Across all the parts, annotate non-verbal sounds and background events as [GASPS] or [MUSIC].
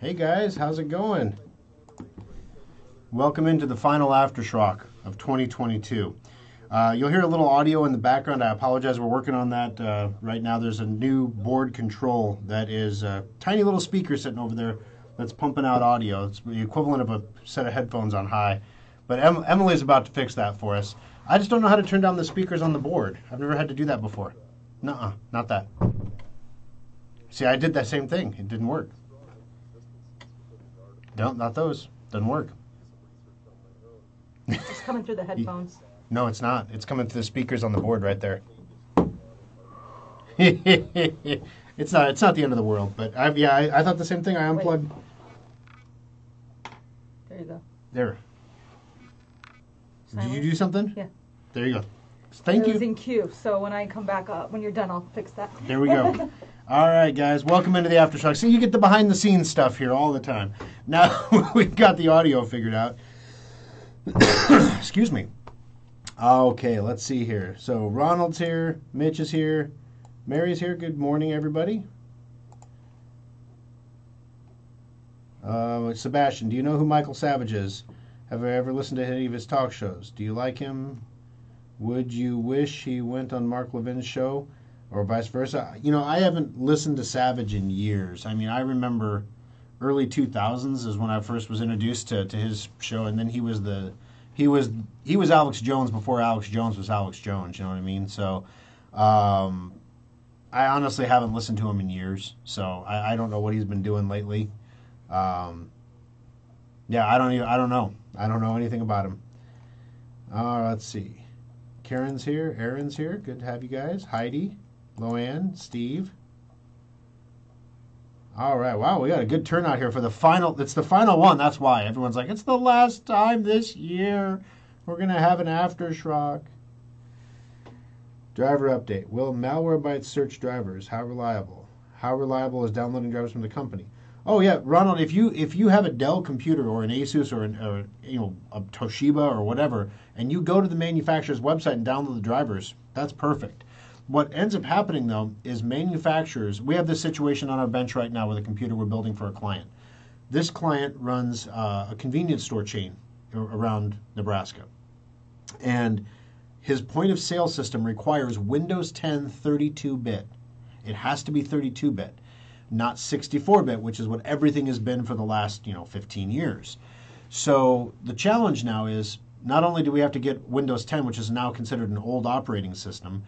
Hey guys, how's it going? Welcome into the final After Schrock of 2022. Uh, you'll hear a little audio in the background. I apologize. We're working on that uh, right now. There's a new board control that is a tiny little speaker sitting over there that's pumping out audio. It's the equivalent of a set of headphones on high. But em- Emily's about to fix that for us. I just don't know how to turn down the speakers on the board. I've never had to do that before. Nuh-uh, not that. See, I did that same thing. It didn't work. No, not those. Doesn't work. It's coming through the [LAUGHS] headphones. No, it's not. It's coming through the speakers on the board right there. [LAUGHS] it's not. It's not the end of the world. But I, yeah, I, I thought the same thing. I unplugged. There you go. There. Did you do something? Yeah. There you go. Thank it was you. in queue, so when I come back up, when you're done, I'll fix that. There we go. [LAUGHS] All right, guys, welcome into the After Schrock. So you get the behind the scenes stuff here all the time. Now [LAUGHS] we've got the audio figured out. [COUGHS] Excuse me. Okay, let's see here. So Ronald's here, Mitch is here, Mary's here. Good morning, everybody. Uh, Sebastian, do you know who Michael Savage is? Have I ever listened to any of his talk shows? Do you like him? Would you wish he went on Mark Levin's show? Or vice versa. You know, I haven't listened to Savage in years. I mean, I remember early 2000s is when I first was introduced to, to his show, and then he was the he was he was Alex Jones before Alex Jones was Alex Jones. You know what I mean? So, um, I honestly haven't listened to him in years, so I, I don't know what he's been doing lately. Um, yeah, I don't even, I don't know. I don't know anything about him. Uh, let's see. Karen's here. Aaron's here. Good to have you guys. Heidi. Loanne, Steve. All right, wow, we got a good turnout here for the final. It's the final one. That's why everyone's like, it's the last time this year. We're gonna have an After Schrock. Driver update: Will Malwarebytes search drivers? How reliable? How reliable is downloading drivers from the company? Oh yeah, Ronald. If you if you have a Dell computer or an ASUS or, an, or you know a Toshiba or whatever, and you go to the manufacturer's website and download the drivers, that's perfect. What ends up happening though is manufacturers. We have this situation on our bench right now with a computer we're building for a client. This client runs uh, a convenience store chain around Nebraska, and his point of sale system requires Windows 10 32-bit. It has to be 32-bit, not 64-bit, which is what everything has been for the last you know 15 years. So the challenge now is not only do we have to get Windows 10, which is now considered an old operating system,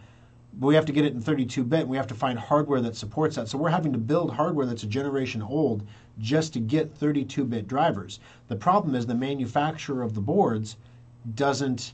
but we have to get it in 32-bit and we have to find hardware that supports that. So we're having to build hardware that's a generation old just to get 32-bit drivers. The problem is the manufacturer of the boards doesn't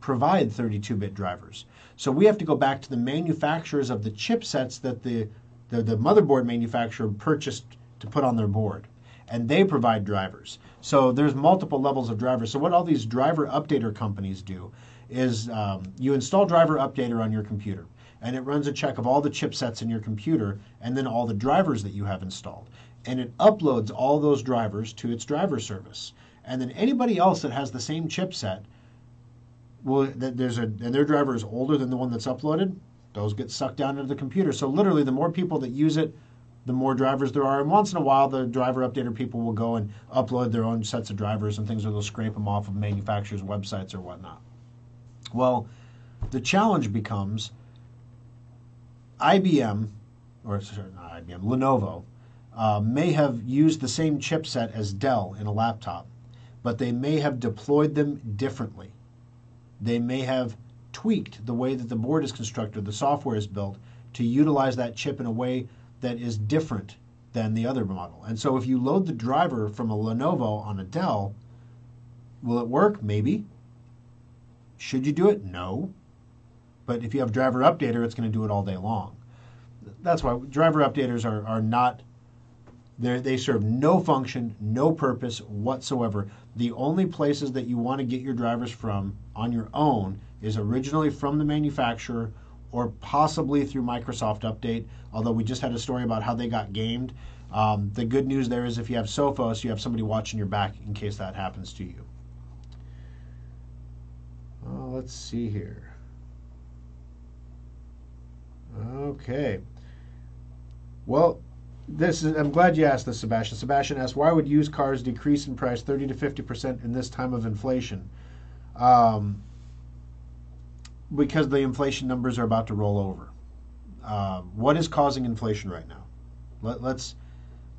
provide 32-bit drivers. So we have to go back to the manufacturers of the chipsets that the, the, the motherboard manufacturer purchased to put on their board and they provide drivers. So there's multiple levels of drivers. So what all these driver updater companies do is um, you install driver updater on your computer and it runs a check of all the chipsets in your computer and then all the drivers that you have installed. And it uploads all those drivers to its driver service. And then anybody else that has the same chipset that there's a and their driver is older than the one that's uploaded those get sucked down into the computer. So literally the more people that use it the more drivers there are. And once in a while the driver updater people will go and upload their own sets of drivers and things or they'll scrape them off of manufacturers websites or whatnot well, the challenge becomes IBM, or sorry, not IBM, Lenovo, uh, may have used the same chipset as Dell in a laptop, but they may have deployed them differently. They may have tweaked the way that the board is constructed, the software is built, to utilize that chip in a way that is different than the other model. And so if you load the driver from a Lenovo on a Dell, will it work? Maybe. Should you do it? No. But if you have driver updater, it's going to do it all day long. That's why driver updaters are, are not, they serve no function, no purpose whatsoever. The only places that you want to get your drivers from on your own is originally from the manufacturer or possibly through Microsoft Update, although we just had a story about how they got gamed. Um, the good news there is if you have Sophos, you have somebody watching your back in case that happens to you. Uh, let's see here. Okay. Well, this is. I'm glad you asked this, Sebastian. Sebastian asked, "Why would used cars decrease in price 30 to 50 percent in this time of inflation?" Um, because the inflation numbers are about to roll over. Uh, what is causing inflation right now? Let, let's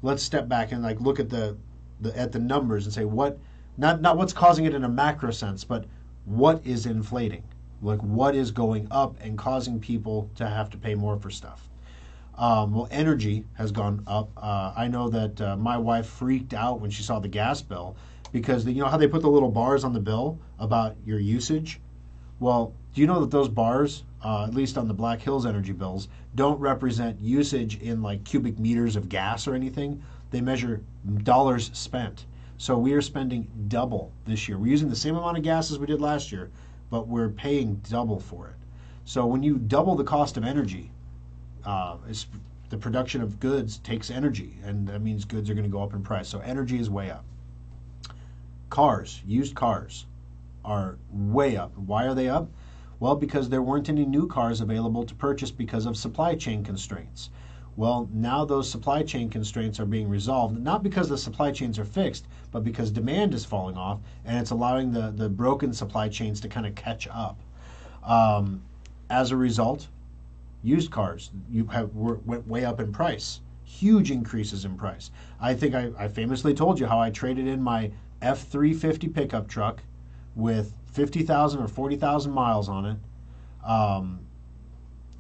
let's step back and like look at the, the at the numbers and say what not not what's causing it in a macro sense, but what is inflating? Like what is going up and causing people to have to pay more for stuff? Um, well, energy has gone up. Uh, I know that uh, my wife freaked out when she saw the gas bill because the, you know how they put the little bars on the bill about your usage. Well, do you know that those bars, uh, at least on the Black Hills energy bills, don't represent usage in like cubic meters of gas or anything? They measure dollars spent. So we are spending double this year. We're using the same amount of gas as we did last year, but we're paying double for it. So when you double the cost of energy, uh, the production of goods takes energy, and that means goods are going to go up in price. So energy is way up. Cars, used cars, are way up. Why are they up? Well, because there weren't any new cars available to purchase because of supply chain constraints. Well, now those supply chain constraints are being resolved, not because the supply chains are fixed, but because demand is falling off and it's allowing the, the broken supply chains to kind of catch up. Um, as a result, used cars you have went way up in price. Huge increases in price. I think I, I, famously told you how i traded in my f350 pickup truck with 50000 or 40000 miles on it. Um,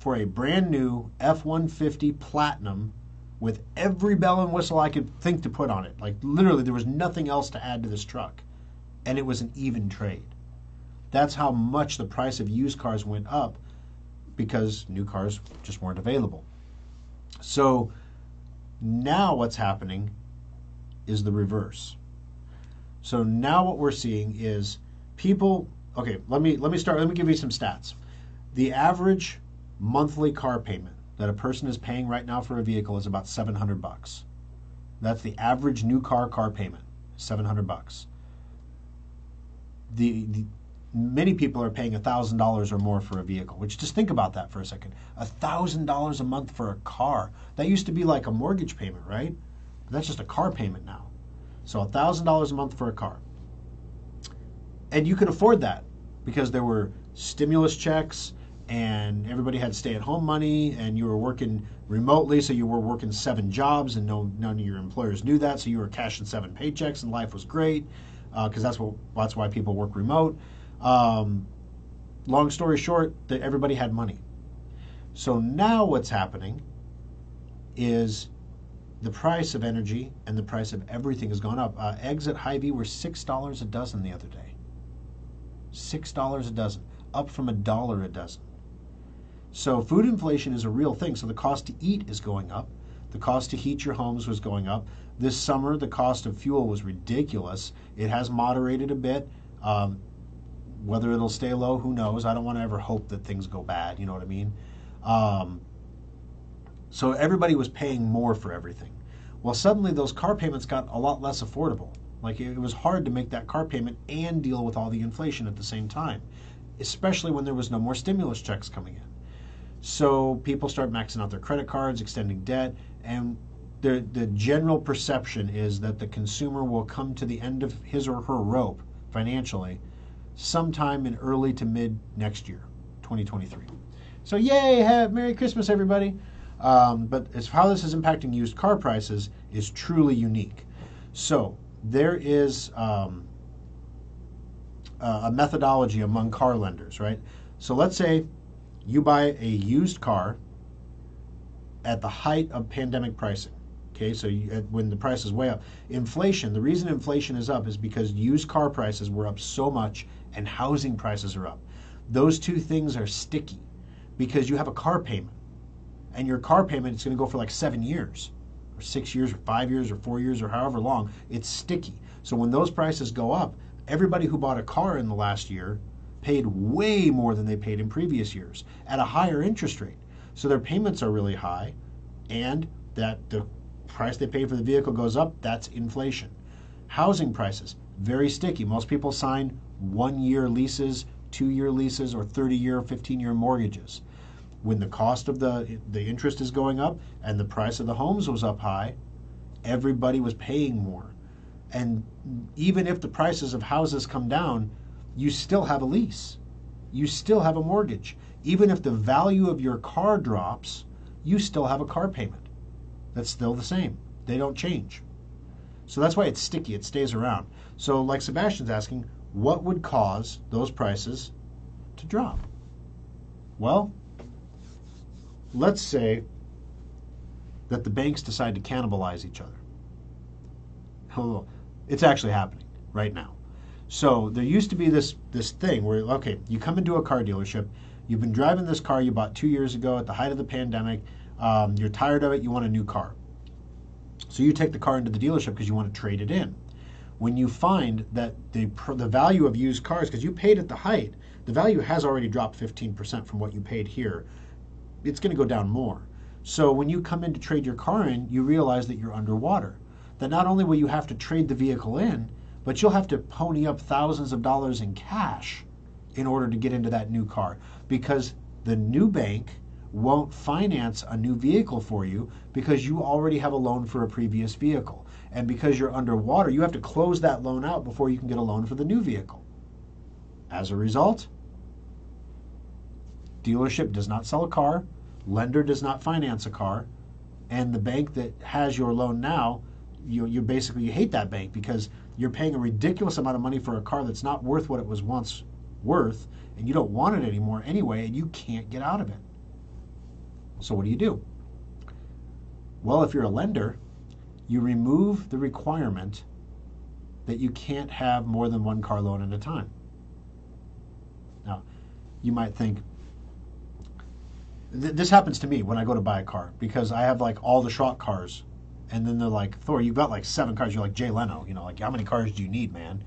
for a brand new f-150 platinum with every bell and whistle i could think to put on it like literally there was nothing else to add to this truck and it was an even trade that's how much the price of used cars went up because new cars just weren't available. So now what's happening is the reverse. So now what we're seeing is people okay, let me let me start let me give you some stats. The average monthly car payment that a person is paying right now for a vehicle is about 700 bucks. That's the average new car car payment, 700 bucks. The, the many people are paying $1,000 or more for a vehicle, which just think about that for a second. $1,000 a month for a car. That used to be like a mortgage payment, right? That's just a car payment now. So $1,000 a month for a car. And you could afford that because there were stimulus checks and everybody had stay at home money and you were working remotely so you were working seven jobs and no none of your employers knew that so you were cashing seven paychecks and life was great because uh, that's what that's why people work remote um, long story short, that everybody had money. So now what's happening is the price of energy and the price of everything has gone up. Uh, eggs at Hy-Vee were six dollars a dozen the other day. Six dollars a dozen, up from a dollar a dozen. So food inflation is a real thing. So the cost to eat is going up. The cost to heat your homes was going up. This summer, the cost of fuel was ridiculous. It has moderated a bit. Um, whether it'll stay low, who knows? I don't want to ever hope that things go bad. You know what I mean? Um, so everybody was paying more for everything. Well, suddenly those car payments got a lot less affordable. Like it was hard to make that car payment and deal with all the inflation at the same time, especially when there was no more stimulus checks coming in. So people start maxing out their credit cards, extending debt, and the the general perception is that the consumer will come to the end of his or her rope financially sometime in early to mid next year, 2023. So, yay, have Merry Christmas, everybody. Um, but as how this is impacting used car prices is truly unique. So, there is um, a methodology among car lenders, right? So, let's say you buy a used car at the height of pandemic pricing. Okay, so you, when the price is way up, inflation. The reason inflation is up is because used car prices were up so much and housing prices are up. Those two things are sticky because you have a car payment, and your car payment is going to go for like seven years, or six years, or five years, or four years, or however long. It's sticky. So when those prices go up, everybody who bought a car in the last year paid way more than they paid in previous years at a higher interest rate. So their payments are really high, and that the price they pay for the vehicle goes up, that's inflation. Housing prices, very sticky. Most people sign one year leases, two year leases, or 30 year, 15 year mortgages. when the cost of the the interest is going up and the price of the homes was up high, everybody was paying more. And even if the prices of houses come down, you still have a lease. You still have a mortgage. Even if the value of your car drops, you still have a car payment. That's still the same. They don't change. So that's why it's sticky, it stays around. So, like Sebastian's asking, what would cause those prices to drop? Well, let's say that the banks decide to cannibalize each other. It's actually happening right now. So there used to be this this thing where okay, you come into a car dealership, you've been driving this car you bought two years ago at the height of the pandemic, um, you're tired of it, you want a new car. So you take the car into the dealership because you want to trade it in. When you find that the the value of used cars, because you paid at the height, the value has already dropped 15% from what you paid here. It's going to go down more. So when you come in to trade your car in, you realize that you're underwater. That not only will you have to trade the vehicle in, but you'll have to pony up thousands of dollars in cash in order to get into that new car because the new bank won't finance a new vehicle for you because you already have a loan for a previous vehicle. And because you're underwater, you have to close that loan out before you can get a loan for the new vehicle. As a result, dealership does not sell a car, lender does not finance a car, and the bank that has your loan now, you, you basically you hate that bank because you're paying a ridiculous amount of money for a car that's not worth what it was once worth, and you don't want it anymore anyway, and you can't get out of it. So what do you do? Well, if you're a lender, you remove the requirement that you can't have more than one car loan at a time. Now, you might think, th- this happens to me when I go to buy a car because I have like all the Schrock cars. And then they're like, Thor, you've got like seven cars. You're like Jay Leno, you know, like how many cars do you need, man?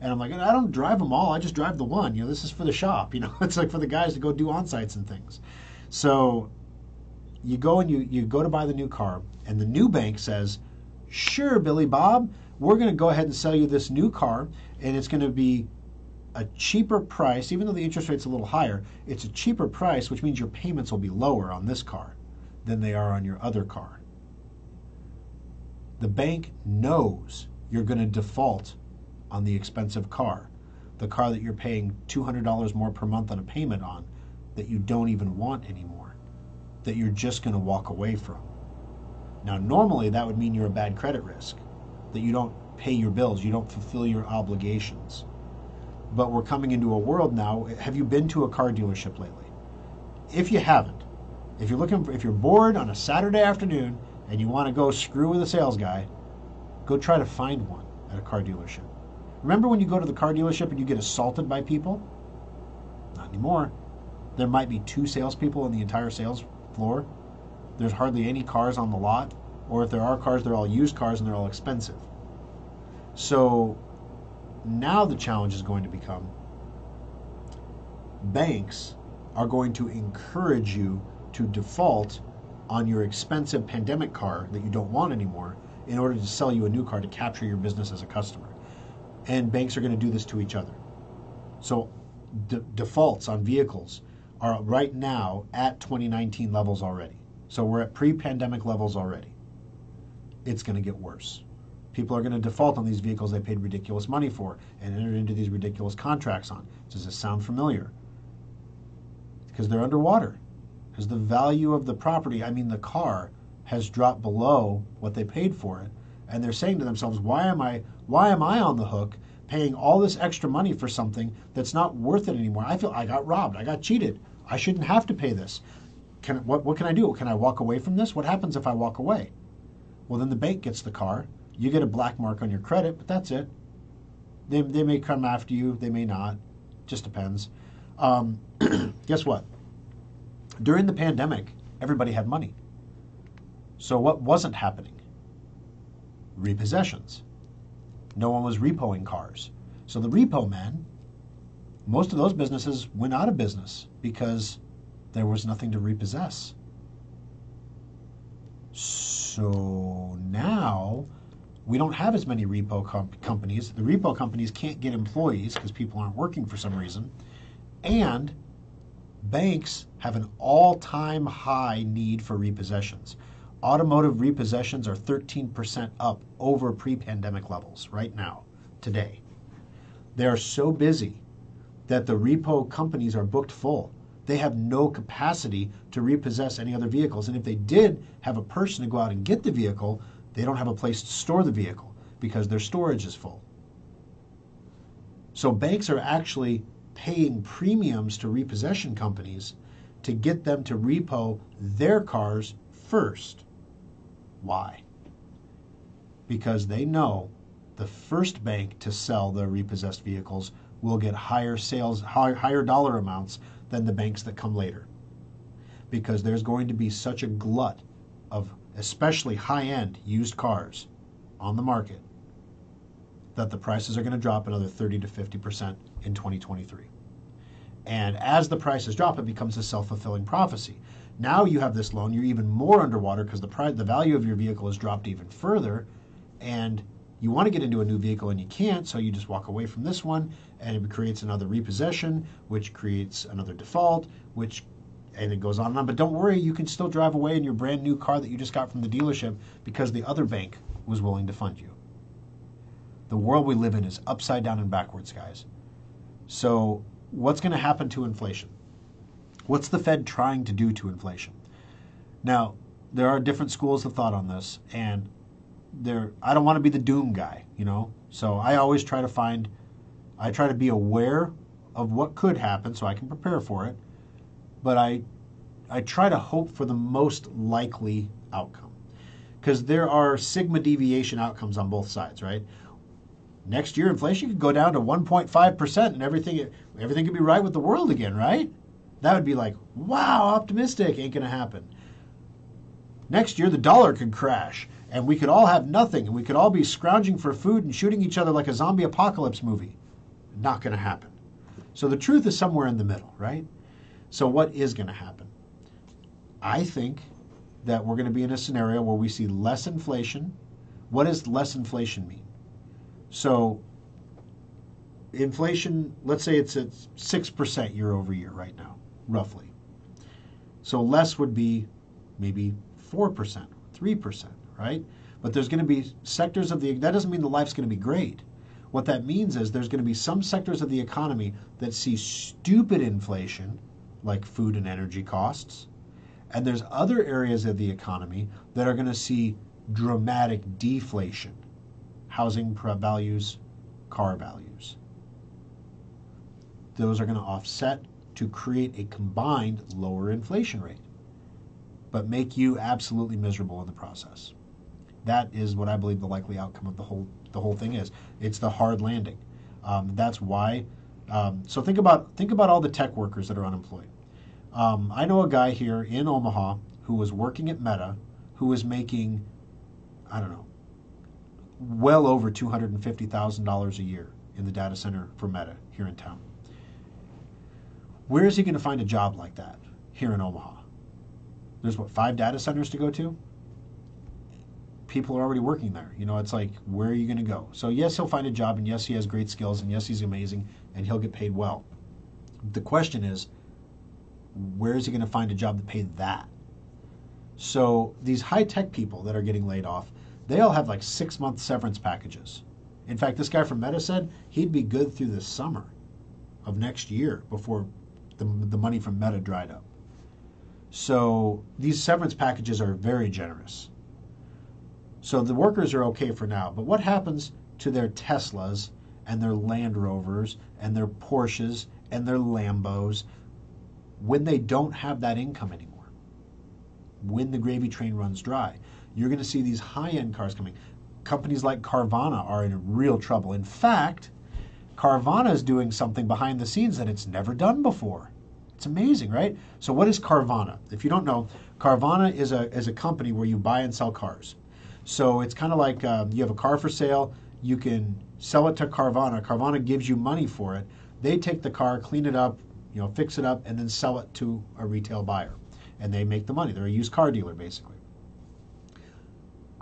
And I'm like, I don't drive them all. I just drive the one. You know, this is for the shop. [LAUGHS] You know, it's like for the guys to go do on sites and things. So you go and you, you go to buy the new car, and the new bank says, Sure, Billy Bob, we're going to go ahead and sell you this new car, and it's going to be a cheaper price, even though the interest rate's a little higher, it's a cheaper price, which means your payments will be lower on this car than they are on your other car. The bank knows you're going to default on the expensive car, the car that you're paying $200 more per month on a payment on that you don't even want anymore, that you're just going to walk away from. Now, normally that would mean you're a bad credit risk, that you don't pay your bills, you don't fulfill your obligations. But we're coming into a world now. Have you been to a car dealership lately? If you haven't, if you're looking for, if you're bored on a Saturday afternoon and you want to go screw with a sales guy, go try to find one at a car dealership. Remember when you go to the car dealership and you get assaulted by people? Not anymore. There might be two salespeople on the entire sales floor. There's hardly any cars on the lot, or if there are cars, they're all used cars and they're all expensive. So now the challenge is going to become banks are going to encourage you to default on your expensive pandemic car that you don't want anymore in order to sell you a new car to capture your business as a customer. And banks are going to do this to each other. So de- defaults on vehicles are right now at 2019 levels already. So we're at pre pandemic levels already. It's going to get worse. People are going to default on these vehicles they paid ridiculous money for and entered into these ridiculous contracts on. Does this sound familiar? Because they're underwater. Because the value of the property, I mean the car, has dropped below what they paid for it. And they're saying to themselves, why am I why am I on the hook paying all this extra money for something that's not worth it anymore? I feel I got robbed. I got cheated. I shouldn't have to pay this. Can what what can I do? Can I walk away from this? What happens if I walk away? Well, then the bank gets the car. You get a black mark on your credit, but that's it. They, they may come after you, they may not. Just depends. Um, [CLEARS THROAT] guess what? During the pandemic, everybody had money. So what wasn't happening? Repossessions. No one was repoing cars. So the repo men, most of those businesses went out of business because there was nothing to repossess. So now we don't have as many repo comp- companies. The repo companies can't get employees because people aren't working for some reason. And banks have an all time high need for repossessions. Automotive repossessions are 13% up over pre pandemic levels right now, today. They are so busy that the repo companies are booked full. They have no capacity to repossess any other vehicles. And if they did have a person to go out and get the vehicle, they don't have a place to store the vehicle because their storage is full. So banks are actually paying premiums to repossession companies to get them to repo their cars first. Why? Because they know the first bank to sell the repossessed vehicles will get higher sales, higher dollar amounts than the banks that come later. Because there's going to be such a glut of especially high end used cars on the market that the prices are going to drop another 30 to 50% in 2023. And as the prices drop, it becomes a self fulfilling prophecy. Now you have this loan, you're even more underwater because the, price, the value of your vehicle has dropped even further. And you want to get into a new vehicle and you can't, so you just walk away from this one and it creates another repossession, which creates another default, which and it goes on and on. But don't worry, you can still drive away in your brand new car that you just got from the dealership because the other bank was willing to fund you. The world we live in is upside down and backwards, guys. So, what's going to happen to inflation? What's the Fed trying to do to inflation? Now, there are different schools of thought on this, and there I don't want to be the doom guy, you know. So I always try to find I try to be aware of what could happen so I can prepare for it, but I I try to hope for the most likely outcome. Because there are sigma deviation outcomes on both sides, right? Next year inflation could go down to 1.5% and everything everything could be right with the world again, right? That would be like, wow, optimistic, ain't going to happen. Next year the dollar could crash and we could all have nothing and we could all be scrounging for food and shooting each other like a zombie apocalypse movie. Not going to happen. So the truth is somewhere in the middle, right? So what is going to happen? I think that we're going to be in a scenario where we see less inflation. What does less inflation mean? So inflation, let's say it's at 6% year over year right now, roughly. So less would be maybe 4%, 3%, right? But there's going to be sectors of the, that doesn't mean the life's going to be great. What that means is there's going to be some sectors of the economy that see stupid inflation, like food and energy costs. And there's other areas of the economy that are going to see dramatic deflation housing values, car values. Those are going to offset to create a combined lower inflation rate, but make you absolutely miserable in the process. That is what I believe the likely outcome of the whole the whole thing is. It's the hard landing. Um, that's why. Um, so think about think about all the tech workers that are unemployed. Um, I know a guy here in Omaha who was working at Meta, who was making, I don't know, well over $250,000 a year in the data center for Meta here in town. Where is he going to find a job like that here in Omaha? There's what, five data centers to go to? People are already working there. You know, it's like, where are you going to go? So, yes, he'll find a job, and yes, he has great skills, and yes, he's amazing, and he'll get paid well. The question is, where is he going to find a job to pay that? So, these high tech people that are getting laid off, they all have like six month severance packages. In fact, this guy from Meta said he'd be good through the summer of next year before the, the money from Meta dried up. So these severance packages are very generous. So the workers are okay for now. But what happens to their Teslas and their Land Rovers and their Porsches and their Lambos when they don't have that income anymore? When the gravy train runs dry? You're going to see these high end cars coming. Companies like Carvana are in real trouble. In fact, Carvana is doing something behind the scenes that it's never done before. It's amazing, right? So, what is Carvana? If you don't know, Carvana is a, is a company where you buy and sell cars. So, it's kind of like um, you have a car for sale, you can sell it to Carvana. Carvana gives you money for it. They take the car, clean it up, you know, fix it up, and then sell it to a retail buyer. And they make the money. They're a used car dealer, basically.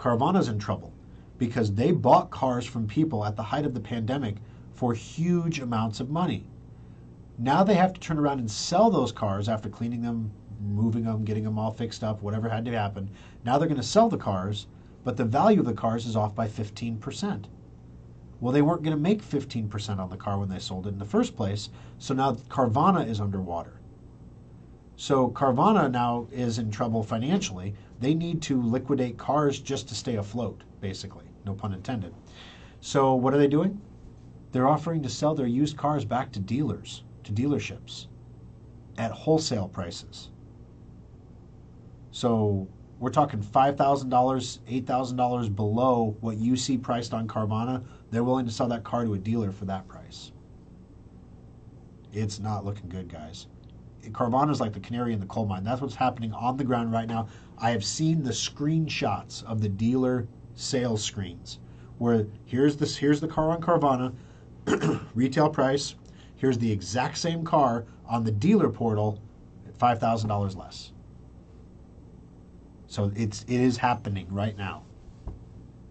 Carvana's in trouble because they bought cars from people at the height of the pandemic for huge amounts of money. Now they have to turn around and sell those cars after cleaning them, moving them, getting them all fixed up, whatever had to happen. Now they're going to sell the cars, but the value of the cars is off by 15%. Well, they weren't going to make 15% on the car when they sold it in the first place, so now Carvana is underwater. So Carvana now is in trouble financially. They need to liquidate cars just to stay afloat, basically. No pun intended. So what are they doing? They're offering to sell their used cars back to dealers, to dealerships at wholesale prices. So we're talking $5,000, $8,000 below what you see priced on Carvana. They're willing to sell that car to a dealer for that price. It's not looking good, guys. Carvana is like the canary in the coal mine. That's what's happening on the ground right now. I have seen the screenshots of the dealer sales screens where here's this here's the car on Carvana, [CLEARS THROAT] retail price. Here's the exact same car on the dealer portal at five thousand dollars less. So it's it is happening right now.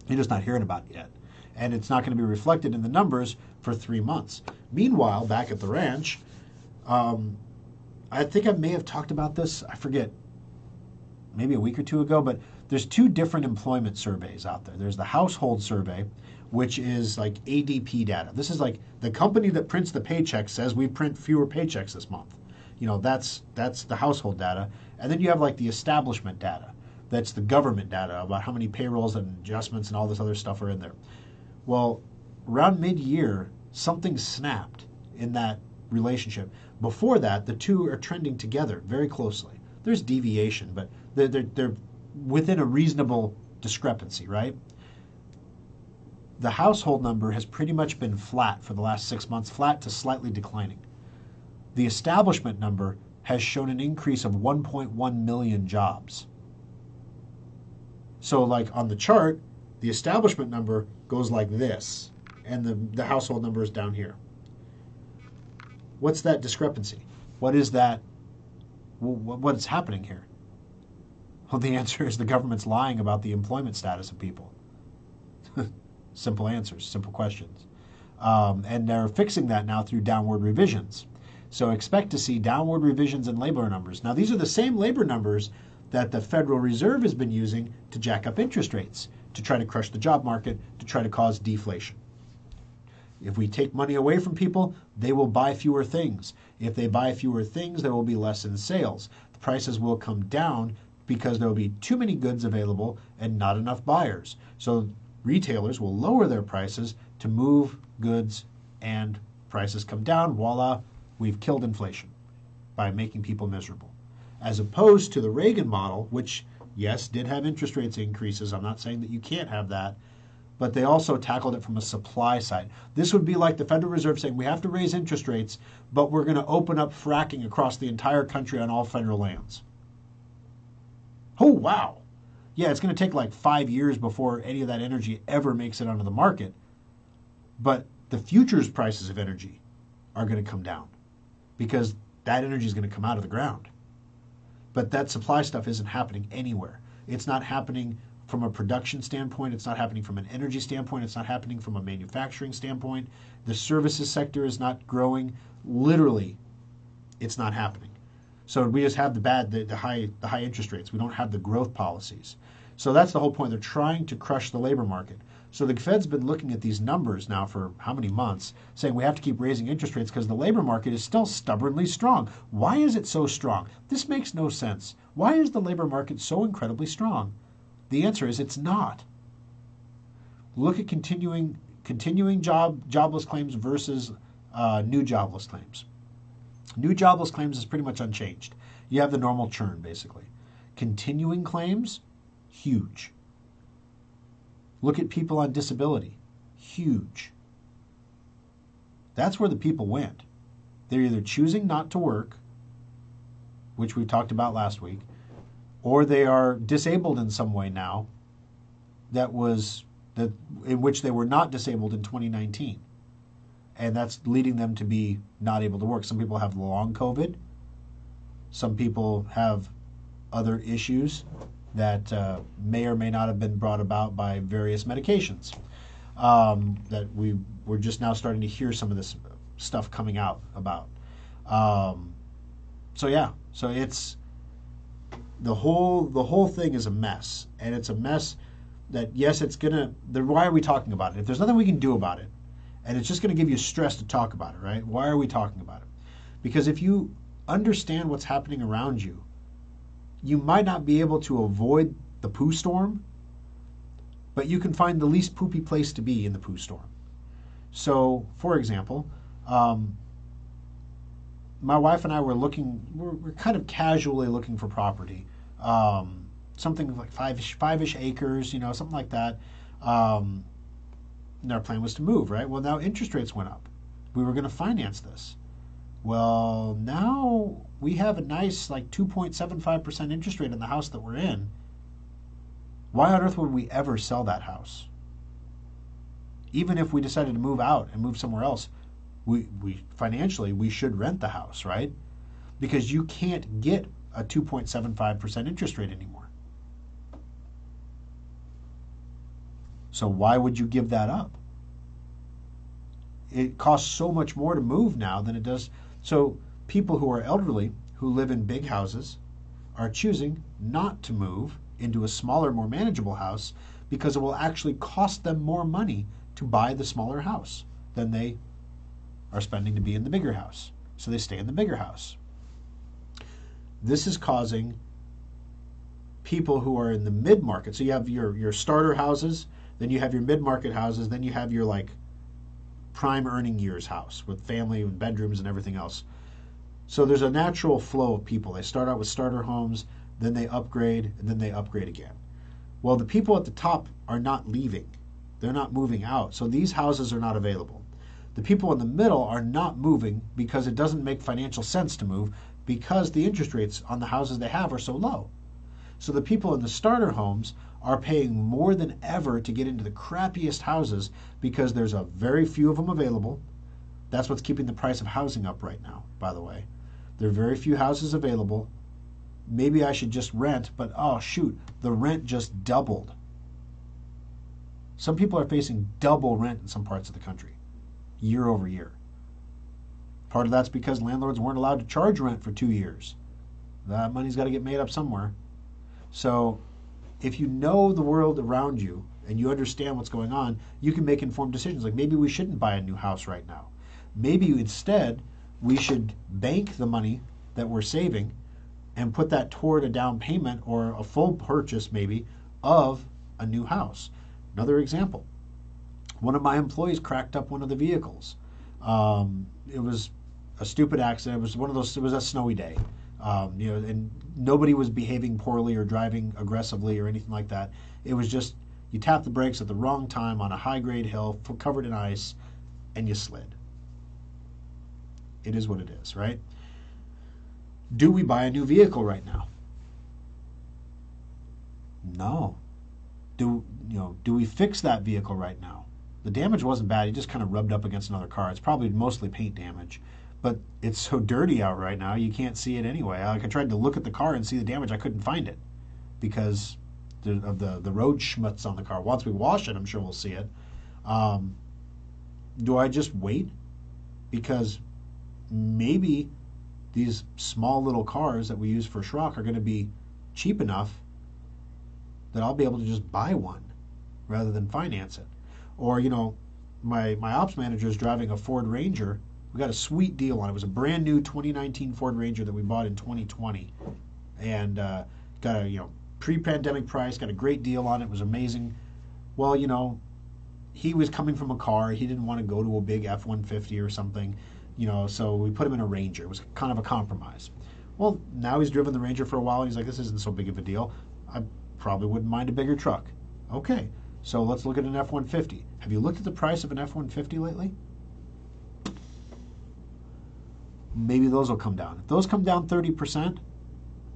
You're just not hearing about it yet. And it's not going to be reflected in the numbers for three months. Meanwhile, back at the ranch, um, I think I may have talked about this. I forget, maybe a week or two ago, but there's two different employment surveys out there. There's the household survey, which is like ADP data. This is like the company that prints the paycheck says we print fewer paychecks this month. You know, that's that's the household data. And then you have like the establishment data. That's the government data about how many payrolls and adjustments and all this other stuff are in there. Well, around mid-year, something snapped in that relationship. Before that, the two are trending together very closely. There's deviation, but they're, they're, they're within a reasonable discrepancy, right? The household number has pretty much been flat for the last six months, flat to slightly declining. The establishment number has shown an increase of 1.1 million jobs. So, like on the chart, the establishment number goes like this, and the, the household number is down here. What's that discrepancy? What is that? What is happening here? Well, the answer is the government's lying about the employment status of people. [LAUGHS] simple answers, simple questions. Um, and they're fixing that now through downward revisions. So expect to see downward revisions in labor numbers. Now, these are the same labor numbers that the Federal Reserve has been using to jack up interest rates, to try to crush the job market, to try to cause deflation. If we take money away from people, they will buy fewer things. If they buy fewer things, there will be less in sales. The prices will come down because there will be too many goods available and not enough buyers. So retailers will lower their prices to move goods and prices come down. Voila, we've killed inflation by making people miserable. As opposed to the Reagan model, which, yes, did have interest rates increases. I'm not saying that you can't have that, but they also tackled it from a supply side. This would be like the Federal Reserve saying we have to raise interest rates, but we're going to open up fracking across the entire country on all federal lands. Oh, wow. Yeah, it's going to take like five years before any of that energy ever makes it onto the market. But the futures prices of energy are going to come down because that energy is going to come out of the ground. But that supply stuff isn't happening anywhere. It's not happening from a production standpoint, it's not happening from an energy standpoint, it's not happening from a manufacturing standpoint. The services sector is not growing. Literally, it's not happening. So we just have the bad, the, the high, the high interest rates. We don't have the growth policies. So that's the whole point. They're trying to crush the labor market. So the Fed's been looking at these numbers now for how many months, saying we have to keep raising interest rates because the labor market is still stubbornly strong. Why is it so strong? This makes no sense. Why is the labor market so incredibly strong? The answer is it's not. Look at continuing continuing job jobless claims versus uh, new jobless claims. New jobless claims is pretty much unchanged. You have the normal churn basically. Continuing claims, huge. Look at people on disability, huge. That's where the people went. They're either choosing not to work, which we talked about last week, or they are disabled in some way now that was that in which they were not disabled in 2019 and that's leading them to be not able to work. Some people have long covid. Some people have other issues that uh, may or may not have been brought about by various medications. Um, that we we're just now starting to hear some of this stuff coming out about. Um, so yeah, so it's the whole the whole thing is a mess, and it's a mess that yes, it's gonna. The, why are we talking about it? If there's nothing we can do about it, and it's just gonna give you stress to talk about it, right? Why are we talking about it? Because if you understand what's happening around you, you might not be able to avoid the poo storm, but you can find the least poopy place to be in the poo storm. So, for example, um, my wife and I were looking, we're, we're kind of casually looking for property, um, something like five five-ish acres, you know, something like that. Um, our plan was to move, right? Well, now interest rates went up. We were going to finance this. Well, now we have a nice like 2.75% interest rate on the house that we're in. Why on earth would we ever sell that house? Even if we decided to move out and move somewhere else, we, we financially we should rent the house, right? Because you can't get a 2.75% interest rate anymore. So why would you give that up? It costs so much more to move now than it does. So people who are elderly who live in big houses are choosing not to move into a smaller, more manageable house because it will actually cost them more money to buy the smaller house than they are spending to be in the bigger house. So they stay in the bigger house. This is causing people who are in the mid market. So you have your, your starter houses, then you have your mid market houses, then you have your like prime earning years house with family and bedrooms and everything else. So there's a natural flow of people. They start out with starter homes, then they upgrade, and then they upgrade again. Well, the people at the top are not leaving. They're not moving out. So these houses are not available. The people in the middle are not moving because it doesn't make financial sense to move because the interest rates on the houses they have are so low. So the people in the starter homes are paying more than ever to get into the crappiest houses because there's a very few of them available. That's what's keeping the price of housing up right now, by the way. There are very few houses available. Maybe I should just rent, but oh shoot, the rent just doubled. Some people are facing double rent in some parts of the country year over year. Part of that's because landlords weren't allowed to charge rent for two years. That money's got to get made up somewhere. So, if you know the world around you and you understand what's going on, you can make informed decisions. Like maybe we shouldn't buy a new house right now. Maybe instead we should bank the money that we're saving and put that toward a down payment or a full purchase, maybe, of a new house. Another example one of my employees cracked up one of the vehicles. Um, it was a stupid accident. It was one of those. It was a snowy day, um, you know, and nobody was behaving poorly or driving aggressively or anything like that. It was just you tapped the brakes at the wrong time on a high grade hill covered in ice, and you slid. It is what it is, right? Do we buy a new vehicle right now? No. Do you know? Do we fix that vehicle right now? The damage wasn't bad. He just kind of rubbed up against another car. It's probably mostly paint damage, but it's so dirty out right now you can't see it anyway. Like I tried to look at the car and see the damage, I couldn't find it because of the the road schmutz on the car. Once we wash it, I'm sure we'll see it. Um, do I just wait because maybe these small little cars that we use for Schrock are going to be cheap enough that I'll be able to just buy one rather than finance it. Or, you know, my, my ops manager is driving a Ford Ranger. We got a sweet deal on it. It was a brand new 2019 Ford Ranger that we bought in 2020. And uh, got a, you know, pre-pandemic price, got a great deal on it. It was amazing. Well, you know, he was coming from a car. He didn't want to go to a big F-150 or something, you know, so we put him in a Ranger. It was kind of a compromise. Well, now he's driven the Ranger for a while, and he's like, this isn't so big of a deal. I probably wouldn't mind a bigger truck. Okay, so let's look at an F-150. Have you looked at the price of an F-150 lately? Maybe those will come down. If those come down 30%,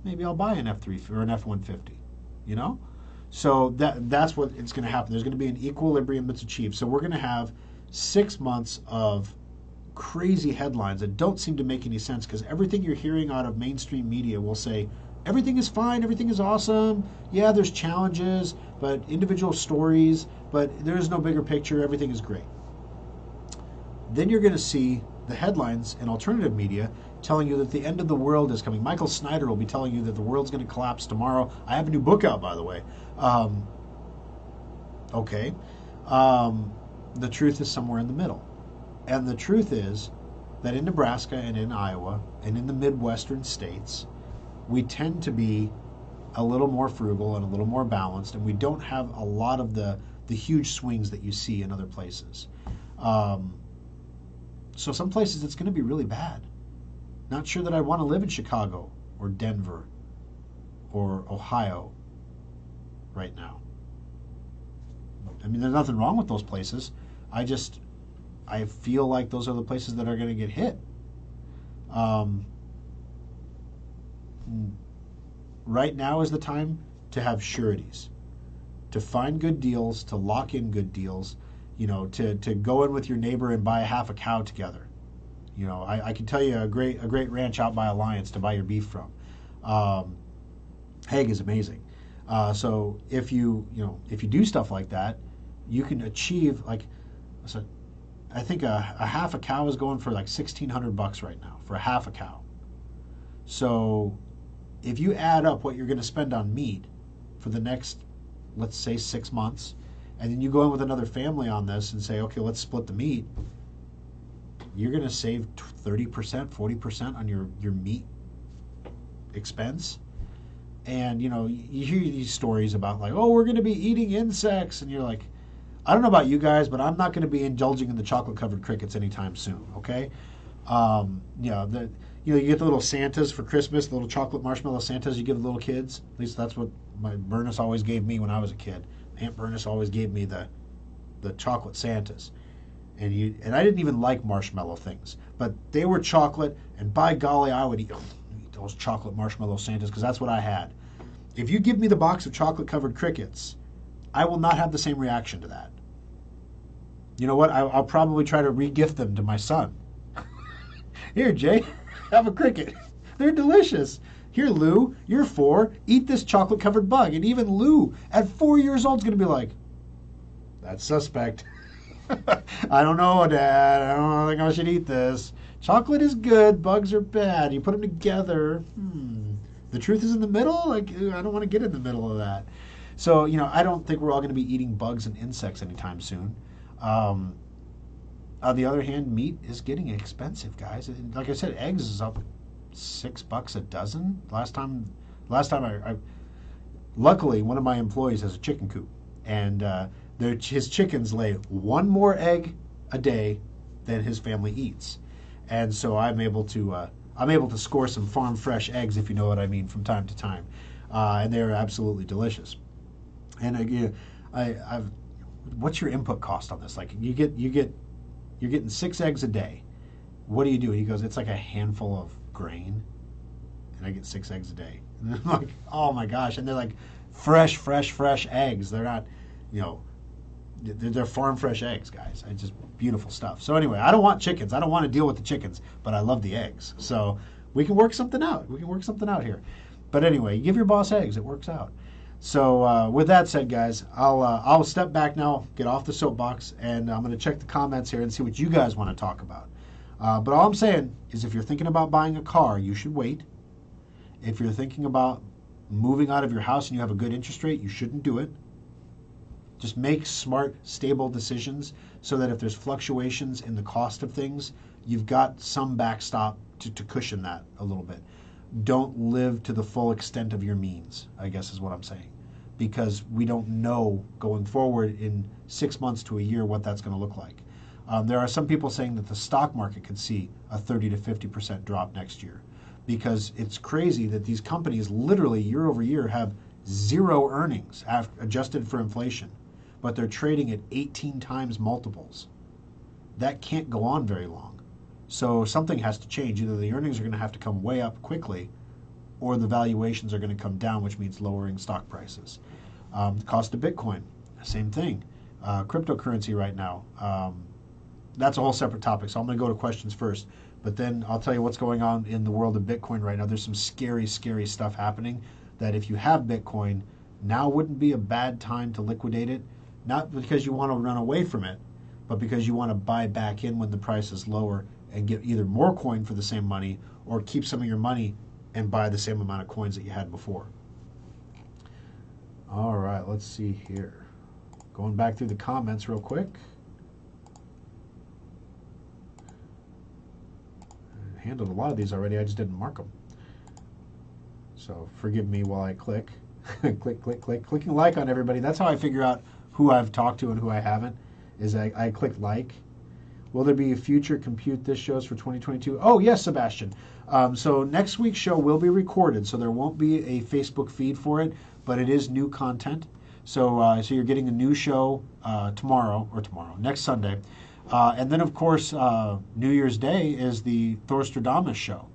maybe I'll buy an F3 or an F-150, you know? So that that's what it's going to happen. There's going to be an equilibrium that's achieved. So we're going to have six months of crazy headlines that don't seem to make any sense because everything you're hearing out of mainstream media will say everything is fine, everything is awesome. Yeah, there's challenges, but individual stories, but there is no bigger picture, everything is great. Then you're going to see the headlines in alternative media telling you that the end of the world is coming. Michael Snyder will be telling you that the world's going to collapse tomorrow. I have a new book out, by the way. Um, okay. Um, the truth is somewhere in the middle. And the truth is that in Nebraska and in Iowa and in the Midwestern states, we tend to be a little more frugal and a little more balanced, and we don't have a lot of the, the huge swings that you see in other places. Um, so, some places it's going to be really bad. Not sure that I want to live in Chicago or Denver or Ohio right now. I mean, there's nothing wrong with those places. I just, I feel like those are the places that are going to get hit. Um, right now is the time to have sureties, to find good deals, to lock in good deals, you know, to, to go in with your neighbor and buy half a cow together. You know, I, I can tell you a great a great ranch out by Alliance to buy your beef from. Um, is amazing. Uh, so if you you know if you do stuff like that, you can achieve like I think a, a half a cow is going for like sixteen hundred bucks right now for a half a cow. So if you add up what you're going to spend on meat for the next let's say six months, and then you go in with another family on this and say okay let's split the meat, you're going to save thirty percent, forty percent on your your meat expense. And you know you hear these stories about like oh we're going to be eating insects and you're like I don't know about you guys, but I'm not going to be indulging in the chocolate covered crickets anytime soon. Okay, um, you know the you know you get the little Santas for Christmas, the little chocolate marshmallow Santas you give the little kids. At least that's what my Bernice always gave me when I was a kid. Aunt Bernice always gave me the the chocolate Santas, and you and I didn't even like marshmallow things, but they were chocolate, and by golly, I would eat, oh, eat those chocolate marshmallow Santas because that's what I had. If you give me the box of chocolate covered crickets I will not have the same reaction to that. You know what? I, will probably try to regift them to my son. [LAUGHS] Here, Jay, [LAUGHS] have a cricket. [LAUGHS] They're delicious. Here, Lou, you're four. Eat this chocolate covered bug. And even Lou, at four years old, is going to be like, that's suspect. [LAUGHS] I don't know, Dad. I don't think I should eat this. Chocolate is good, bugs are bad. You put them together. Hmm. The truth is in the middle? Like, I don't want to get in the middle of that. So, you know, I don't think we're all going to be eating bugs and insects anytime soon. Um, on the other hand, meat is getting expensive, guys. Like I said, eggs is up six bucks a dozen. Last time, last time I, I luckily one of my employees has a chicken coop, and uh, his chickens lay one more egg a day than his family eats, and so I'm able to uh, I'm able to score some farm fresh eggs, if you know what I mean, from time to time, uh, and they're absolutely delicious. And again, I, I've what's your input cost on this? Like you get you get you're getting six eggs a day. What do you do? He goes, it's like a handful of grain, and I get six eggs a day. [LAUGHS] And I'm like, oh my gosh! And they're like fresh, fresh, fresh eggs. They're not, you know, they're, they're farm fresh eggs, guys. It's just beautiful stuff. So anyway, I don't want chickens. I don't want to deal with the chickens, but I love the eggs. So we can work something out. We can work something out here. But anyway, give your boss eggs. It works out. So uh, with that said, guys, I'll uh, I'll step back now, get off the soapbox, and I'm going to check the comments here and see what you guys want to talk about. Uh, but all I'm saying is, if you're thinking about buying a car, you should wait. If you're thinking about moving out of your house and you have a good interest rate, you shouldn't do it. Just make smart, stable decisions so that if there's fluctuations in the cost of things, you've got some backstop to, to cushion that a little bit don't live to the full extent of your means, I guess is what I'm saying. Because we don't know going forward in six months to a year what that's going to look like. Um, there are some people saying that the stock market could see a 30 to 50% drop next year because it's crazy that these companies literally year over year have zero earnings after, adjusted for inflation, but they're trading at 18 times multiples. That can't go on very long. So something has to change. Either the earnings are going to have to come way up quickly, or the valuations are going to come down, which means lowering stock prices. Um, the cost of Bitcoin, same thing. Uh, cryptocurrency right now, um, that's a whole separate topic. So I'm going to go to questions first, but then I'll tell you what's going on in the world of Bitcoin right now. There's some scary, scary stuff happening that if you have Bitcoin, now wouldn't be a bad time to liquidate it. Not because you want to run away from it, but because you want to buy back in when the price is lower and get either more coin for the same money or keep some of your money and buy the same amount of coins that you had before. All right, let's see here. Going back through the comments real quick. I handled a lot of these already, I just didn't mark them. So forgive me while I click. [LAUGHS] click, click, click. Clicking like on everybody. That's how I figure out who I've talked to and who I haven't, is I, I click like. Will there be a future compute this shows for 2022? Oh, yes, Sebastian. Um, so next week's show will be recorded, so there won't be a Facebook feed for it, but it is new content. So, uh, so you're getting a new show uh, tomorrow or tomorrow, next Sunday, uh, and then of course uh, New Year's Day is the Thorstradamus show.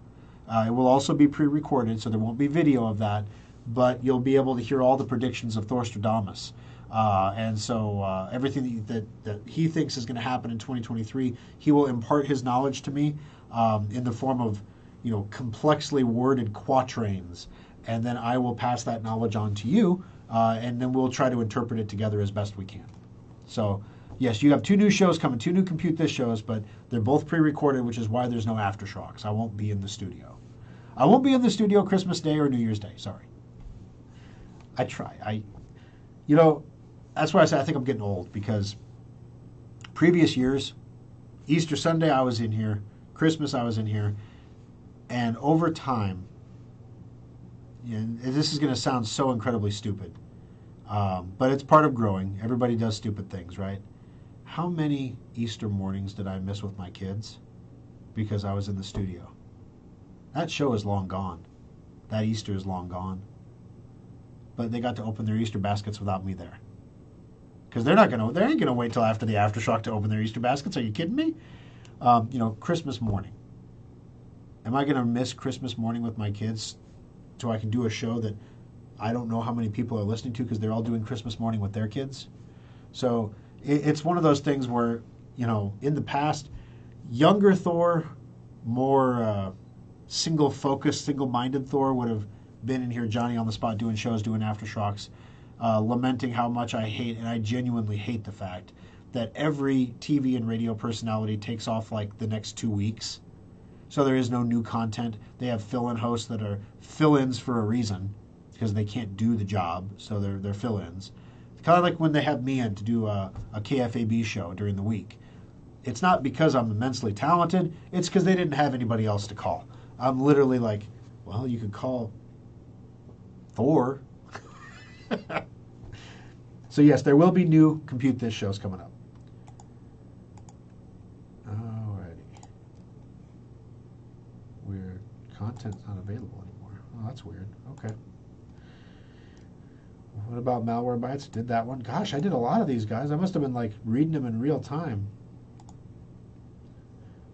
Uh, it will also be pre-recorded, so there won't be video of that, but you'll be able to hear all the predictions of Thorstradamus. Uh, and so uh, everything that, that, that he thinks is going to happen in 2023, he will impart his knowledge to me um, in the form of, you know, complexly worded quatrains, and then I will pass that knowledge on to you, uh, and then we'll try to interpret it together as best we can. So yes, you have two new shows coming, two new Compute This shows, but they're both pre-recorded, which is why there's no After Schrocks. I won't be in the studio. I won't be in the studio Christmas Day or New Year's Day. Sorry. I try. I, you know, that's why I say I think I'm getting old because previous years, Easter Sunday I was in here, Christmas I was in here, and over time, and this is going to sound so incredibly stupid, um, but it's part of growing. Everybody does stupid things, right? How many Easter mornings did I miss with my kids because I was in the studio? That show is long gone. That Easter is long gone. But they got to open their Easter baskets without me there because they're not gonna they ain't gonna wait till after the After Schrock to open their Easter baskets. Are you kidding me? Um, you know, Christmas morning. Am I gonna miss Christmas morning with my kids so I can do a show that I don't know how many people are listening to because they're all doing Christmas morning with their kids? So it, it's one of those things where you know, in the past, younger Thor, more uh, single focused, single minded Thor would have been in here, Johnny on the spot, doing shows, doing After Schrocks uh, lamenting how much I hate, and I genuinely hate the fact that every TV and radio personality takes off like the next two weeks. So there is no new content. They have fill-in hosts that are fill-ins for a reason because they can't do the job, so they're they're fill-ins. Kind of like when they have me in to do a, a KFAB show during the week. It's not because I'm immensely talented. It's because they didn't have anybody else to call. I'm literally like, well, you could call Thor [LAUGHS] so yes, there will be new Compute This shows coming up. Alrighty. Weird. Content's not available anymore. Oh, that's weird. Okay. What about Malwarebytes? Did that one? Gosh, I did a lot of these guys. I must have been like reading them in real time.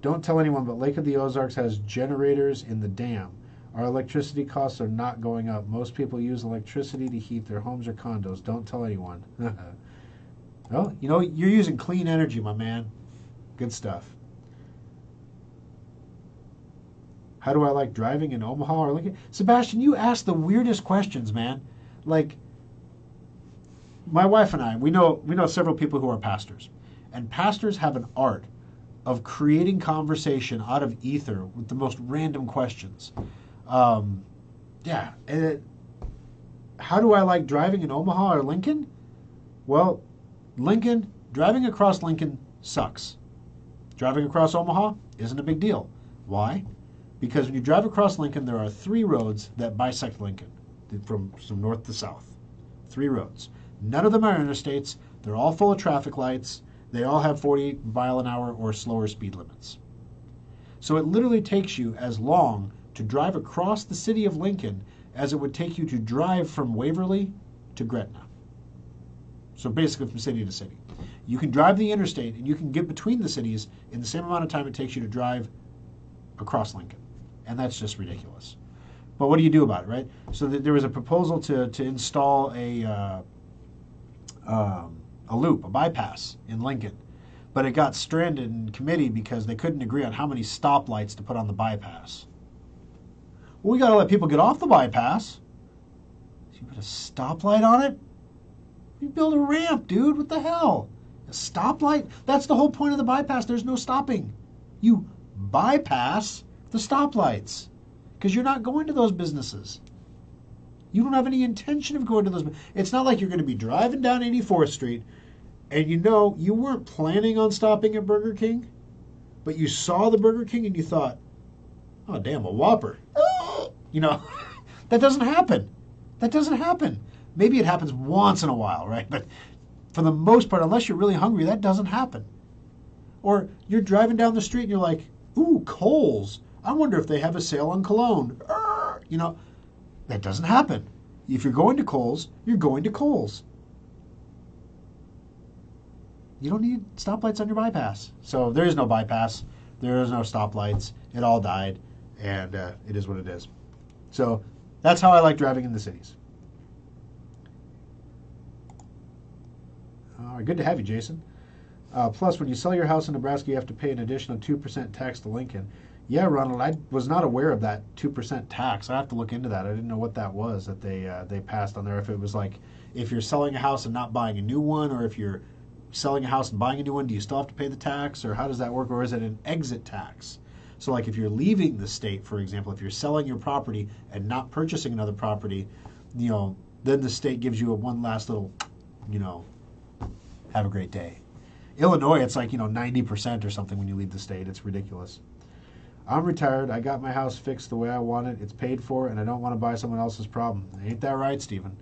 Don't tell anyone, but Lake of the Ozarks has generators in the dam. Our electricity costs are not going up. Most people use electricity to heat their homes or condos. Don't tell anyone. [LAUGHS] well, you know, you're using clean energy, my man. Good stuff. How do I like driving in Omaha or Lincoln? Sebastian, you ask the weirdest questions, man. Like my wife and I, we know we know several people who are pastors. And pastors have an art of creating conversation out of ether with the most random questions. Um, yeah. It, how do I like driving in Omaha or Lincoln? Well, Lincoln, driving across Lincoln sucks. Driving across Omaha isn't a big deal. Why? Because when you drive across Lincoln, there are three roads that bisect Lincoln from, from north to south. Three roads. None of them are interstates. They're all full of traffic lights. They all have 40 mile an hour or slower speed limits. So it literally takes you as long to drive across the city of Lincoln as it would take you to drive from Waverly to Gretna. So basically from city to city. You can drive the interstate and you can get between the cities in the same amount of time it takes you to drive across Lincoln. And that's just ridiculous. But what do you do about it, right? So th- there was a proposal to, to install a, uh, um, a loop, a bypass in Lincoln. But it got stranded in committee because they couldn't agree on how many stoplights to put on the bypass. Well, we got to let people get off the bypass. So You put a stoplight on it? You build a ramp, dude. What the hell? A stoplight? That's the whole point of the bypass. There's no stopping. You bypass the stoplights because you're not going to those businesses. You don't have any intention of going to those. It's not like you're going to be driving down 84th Street and you know you weren't planning on stopping at Burger King, but you saw the Burger King and you thought, oh, damn, a Whopper. [GASPS] You know, [LAUGHS] that doesn't happen. That doesn't happen. Maybe it happens once in a while, right? But for the most part, unless you're really hungry, that doesn't happen. Or you're driving down the street and you're like, ooh, Kohl's. I wonder if they have a sale on cologne. You know, that doesn't happen. If you're going to Kohl's, you're going to Kohl's. You don't need stoplights on your bypass. So there is no bypass. There is no stoplights. It all died, and uh, it is what it is. So that's how I like driving in the cities. All right, good to have you, Jason. Uh, plus, when you sell your house in Nebraska, you have to pay an additional 2% tax to Lincoln. Yeah, Ronald, I was not aware of that 2% tax. I have to look into that. I didn't know what that was that they uh, they passed on there. If it was like if you're selling a house and not buying a new one, or if you're selling a house and buying a new one, do you still have to pay the tax, or how does that work, or is it an exit tax? So, like if you're leaving the state, for example, if you're selling your property and not purchasing another property, you know, then the state gives you a one last little, you know, have a great day. Illinois, it's like, you know, 90% or something when you leave the state. It's ridiculous. I'm retired. I got my house fixed the way I want it. It's paid for, and I don't want to buy someone else's problem. Ain't that right, Stephen?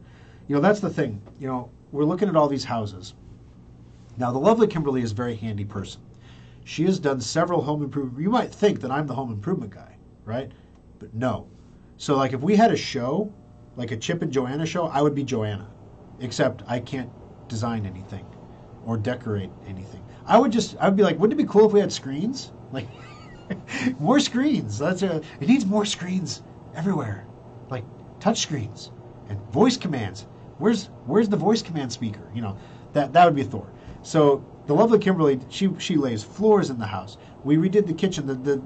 You know, that's the thing. You know, we're looking at all these houses. Now, the lovely Kimberly is a very handy person. She has done several home improvement. You might think that I'm the home improvement guy, right? But no. So, like, if we had a show, like a Chip and Joanna show, I would be Joanna, except I can't design anything or decorate anything. I would just, I would be like, wouldn't it be cool if we had screens? Like, [LAUGHS] [LAUGHS] more screens. That's a, it needs more screens everywhere, like touch screens and voice commands. Where's where's the voice command speaker? You know, that that would be Thor. So the lovely Kimberly, she she lays floors in the house. We redid the kitchen. The the,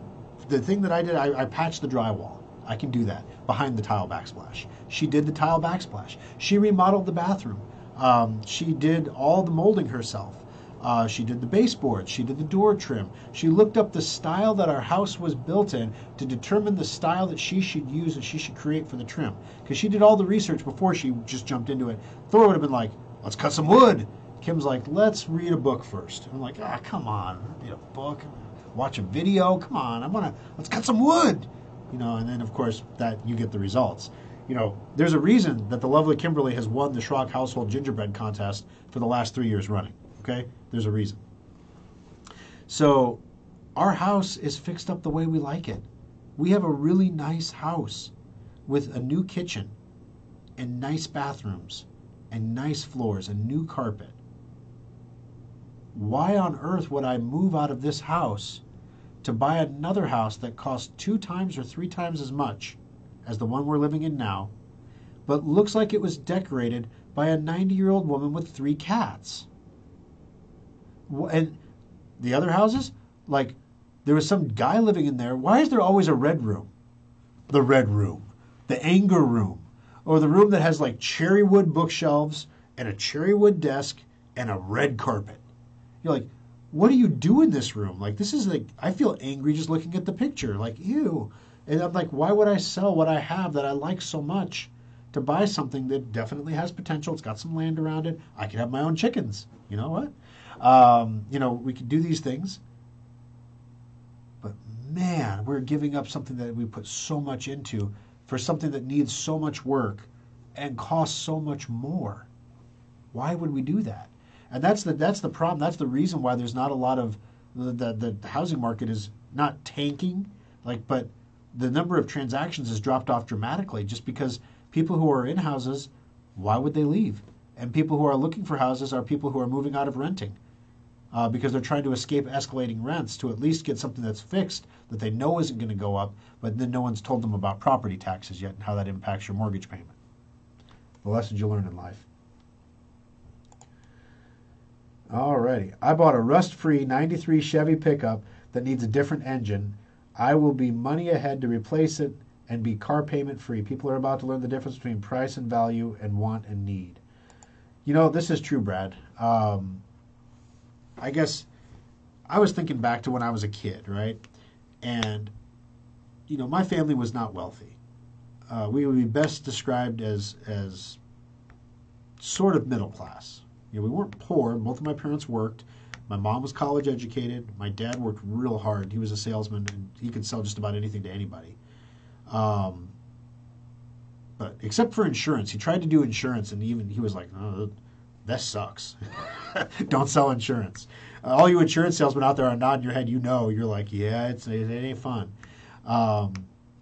the thing that I did, I, I patched the drywall. I can do that behind the tile backsplash. She did the tile backsplash. She remodeled the bathroom. Um, she did all the molding herself. Uh, she did the baseboards. She did the door trim. She looked up the style that our house was built in to determine the style that she should use and she should create for the trim. Because she did all the research before she just jumped into it. Thor would have been like, let's cut some wood. Kim's like, let's read a book first. I'm like, ah, come on, read a book, watch a video. Come on, I want to. Let's cut some wood, you know. And then of course that you get the results. You know, there's a reason that the lovely Kimberly has won the Schrock Household Gingerbread Contest for the last three years running. Okay, there's a reason. So, our house is fixed up the way we like it. We have a really nice house with a new kitchen and nice bathrooms and nice floors and new carpet why on earth would I move out of this house to buy another house that costs two times or three times as much as the one we're living in now, but looks like it was decorated by a 90 year old woman with three cats? And the other houses, like there was some guy living in there. Why is there always a red room? The red room, the anger room, or the room that has like cherry wood bookshelves and a cherry wood desk and a red carpet you're like, what do you do in this room? Like, this is like, I feel angry just looking at the picture. Like, ew. And I'm like, why would I sell what I have that I like so much to buy something that definitely has potential? It's got some land around it. I could have my own chickens. You know what? Um, you know, we could do these things. But man, we're giving up something that we put so much into for something that needs so much work and costs so much more. Why would we do that? and that's the that's the problem. That's the reason why there's not a lot of the the, the housing market is not tanking, like but the number of transactions has dropped off dramatically just because people who are in houses, why would they leave? And people who are looking for houses are people who are moving out of renting. Uh, because they're trying to escape escalating rents to at least get something that's fixed that they know isn't going to go up, but then no one's told them about property taxes yet and how that impacts your mortgage payment. The lessons you learn in life. Alrighty. I bought a rust-free 93 Chevy pickup that needs a different engine. I will be money ahead to replace it and be car payment free. People are about to learn the difference between price and value and want and need. You know, this is true, Brad. Um, I guess I was thinking back to when I was a kid, right? and you know my family was not wealthy. Uh, we would be best described as as sort of middle class. You know, we weren't poor. Both of my parents worked. My mom was college educated. My dad worked real hard. He was a salesman and he could sell just about anything to anybody. Um, but except for insurance, he tried to do insurance, and even he was like, oh, "That sucks. [LAUGHS] Don't sell insurance." Uh, all you insurance salesmen out there are nodding your head. You know, you're like, "Yeah, it's it ain't fun." Um,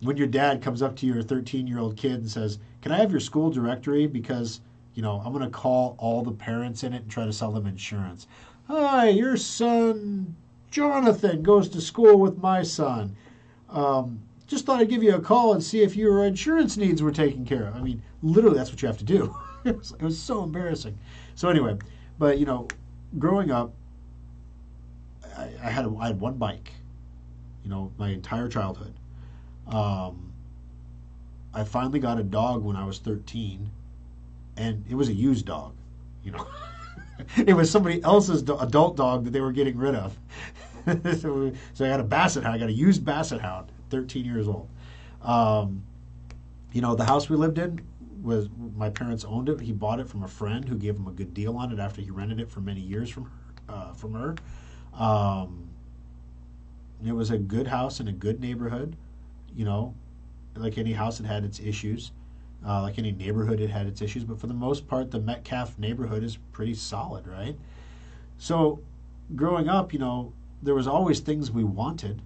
when your dad comes up to your 13 year old kid and says, "Can I have your school directory because you know I'm going to call all the parents in it and try to sell them insurance." Hi, your son Jonathan goes to school with my son. Um, just thought I'd give you a call and see if your insurance needs were taken care of. I mean, literally, that's what you have to do. [LAUGHS] it, was, it was so embarrassing. So anyway, but you know, growing up, I, I had a, I had one bike. You know, my entire childhood. Um, I finally got a dog when I was 13, and it was a used dog. You know, [LAUGHS] it was somebody else's do- adult dog that they were getting rid of. [LAUGHS] so, so I got a basset hound. I got a used basset hound. 13 years old. Um, you know, the house we lived in was my parents owned it. He bought it from a friend who gave him a good deal on it after he rented it for many years from her. Uh, from her. Um, it was a good house in a good neighborhood. You know, like any house, it had its issues. Uh, like any neighborhood, it had its issues. But for the most part, the Metcalf neighborhood is pretty solid, right? So, growing up, you know, there was always things we wanted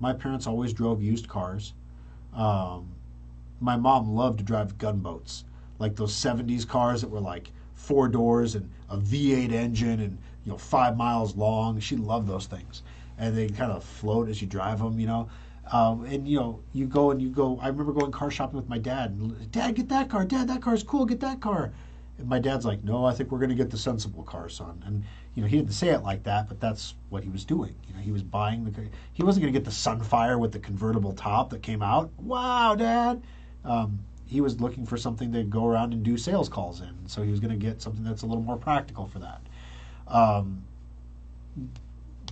my parents always drove used cars. Um, my mom loved to drive gunboats, like those 70s cars that were like four doors and a V8 engine and you know five miles long. She loved those things, and they kind of float as you drive them, you know. Um, and you know, you go and you go. I remember going car shopping with my dad. And, dad, get that car. Dad, that car's cool. Get that car. And my dad's like, no, I think we're going to get the sensible car, son. And you know, he didn't say it like that, but that's what he was doing. You know, he was buying the. He wasn't going to get the Sunfire with the convertible top that came out. Wow, Dad. Um, he was looking for something to go around and do sales calls in. So he was going to get something that's a little more practical for that. Um,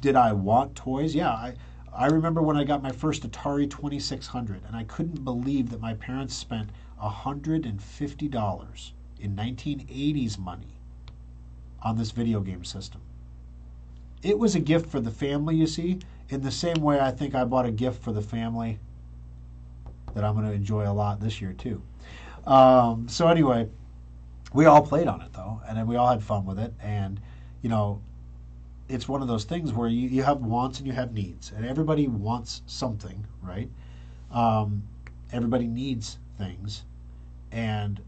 did I want toys? Yeah, I. I remember when I got my first Atari 2600, and I couldn't believe that my parents spent $150 in 1980s money on this video game system. It was a gift for the family, you see, in the same way I think I bought a gift for the family that I'm going to enjoy a lot this year, too. Um, so, anyway, we all played on it, though, and we all had fun with it. And, you know, it's one of those things where you, you have wants and you have needs, and everybody wants something, right? Um, everybody needs things. And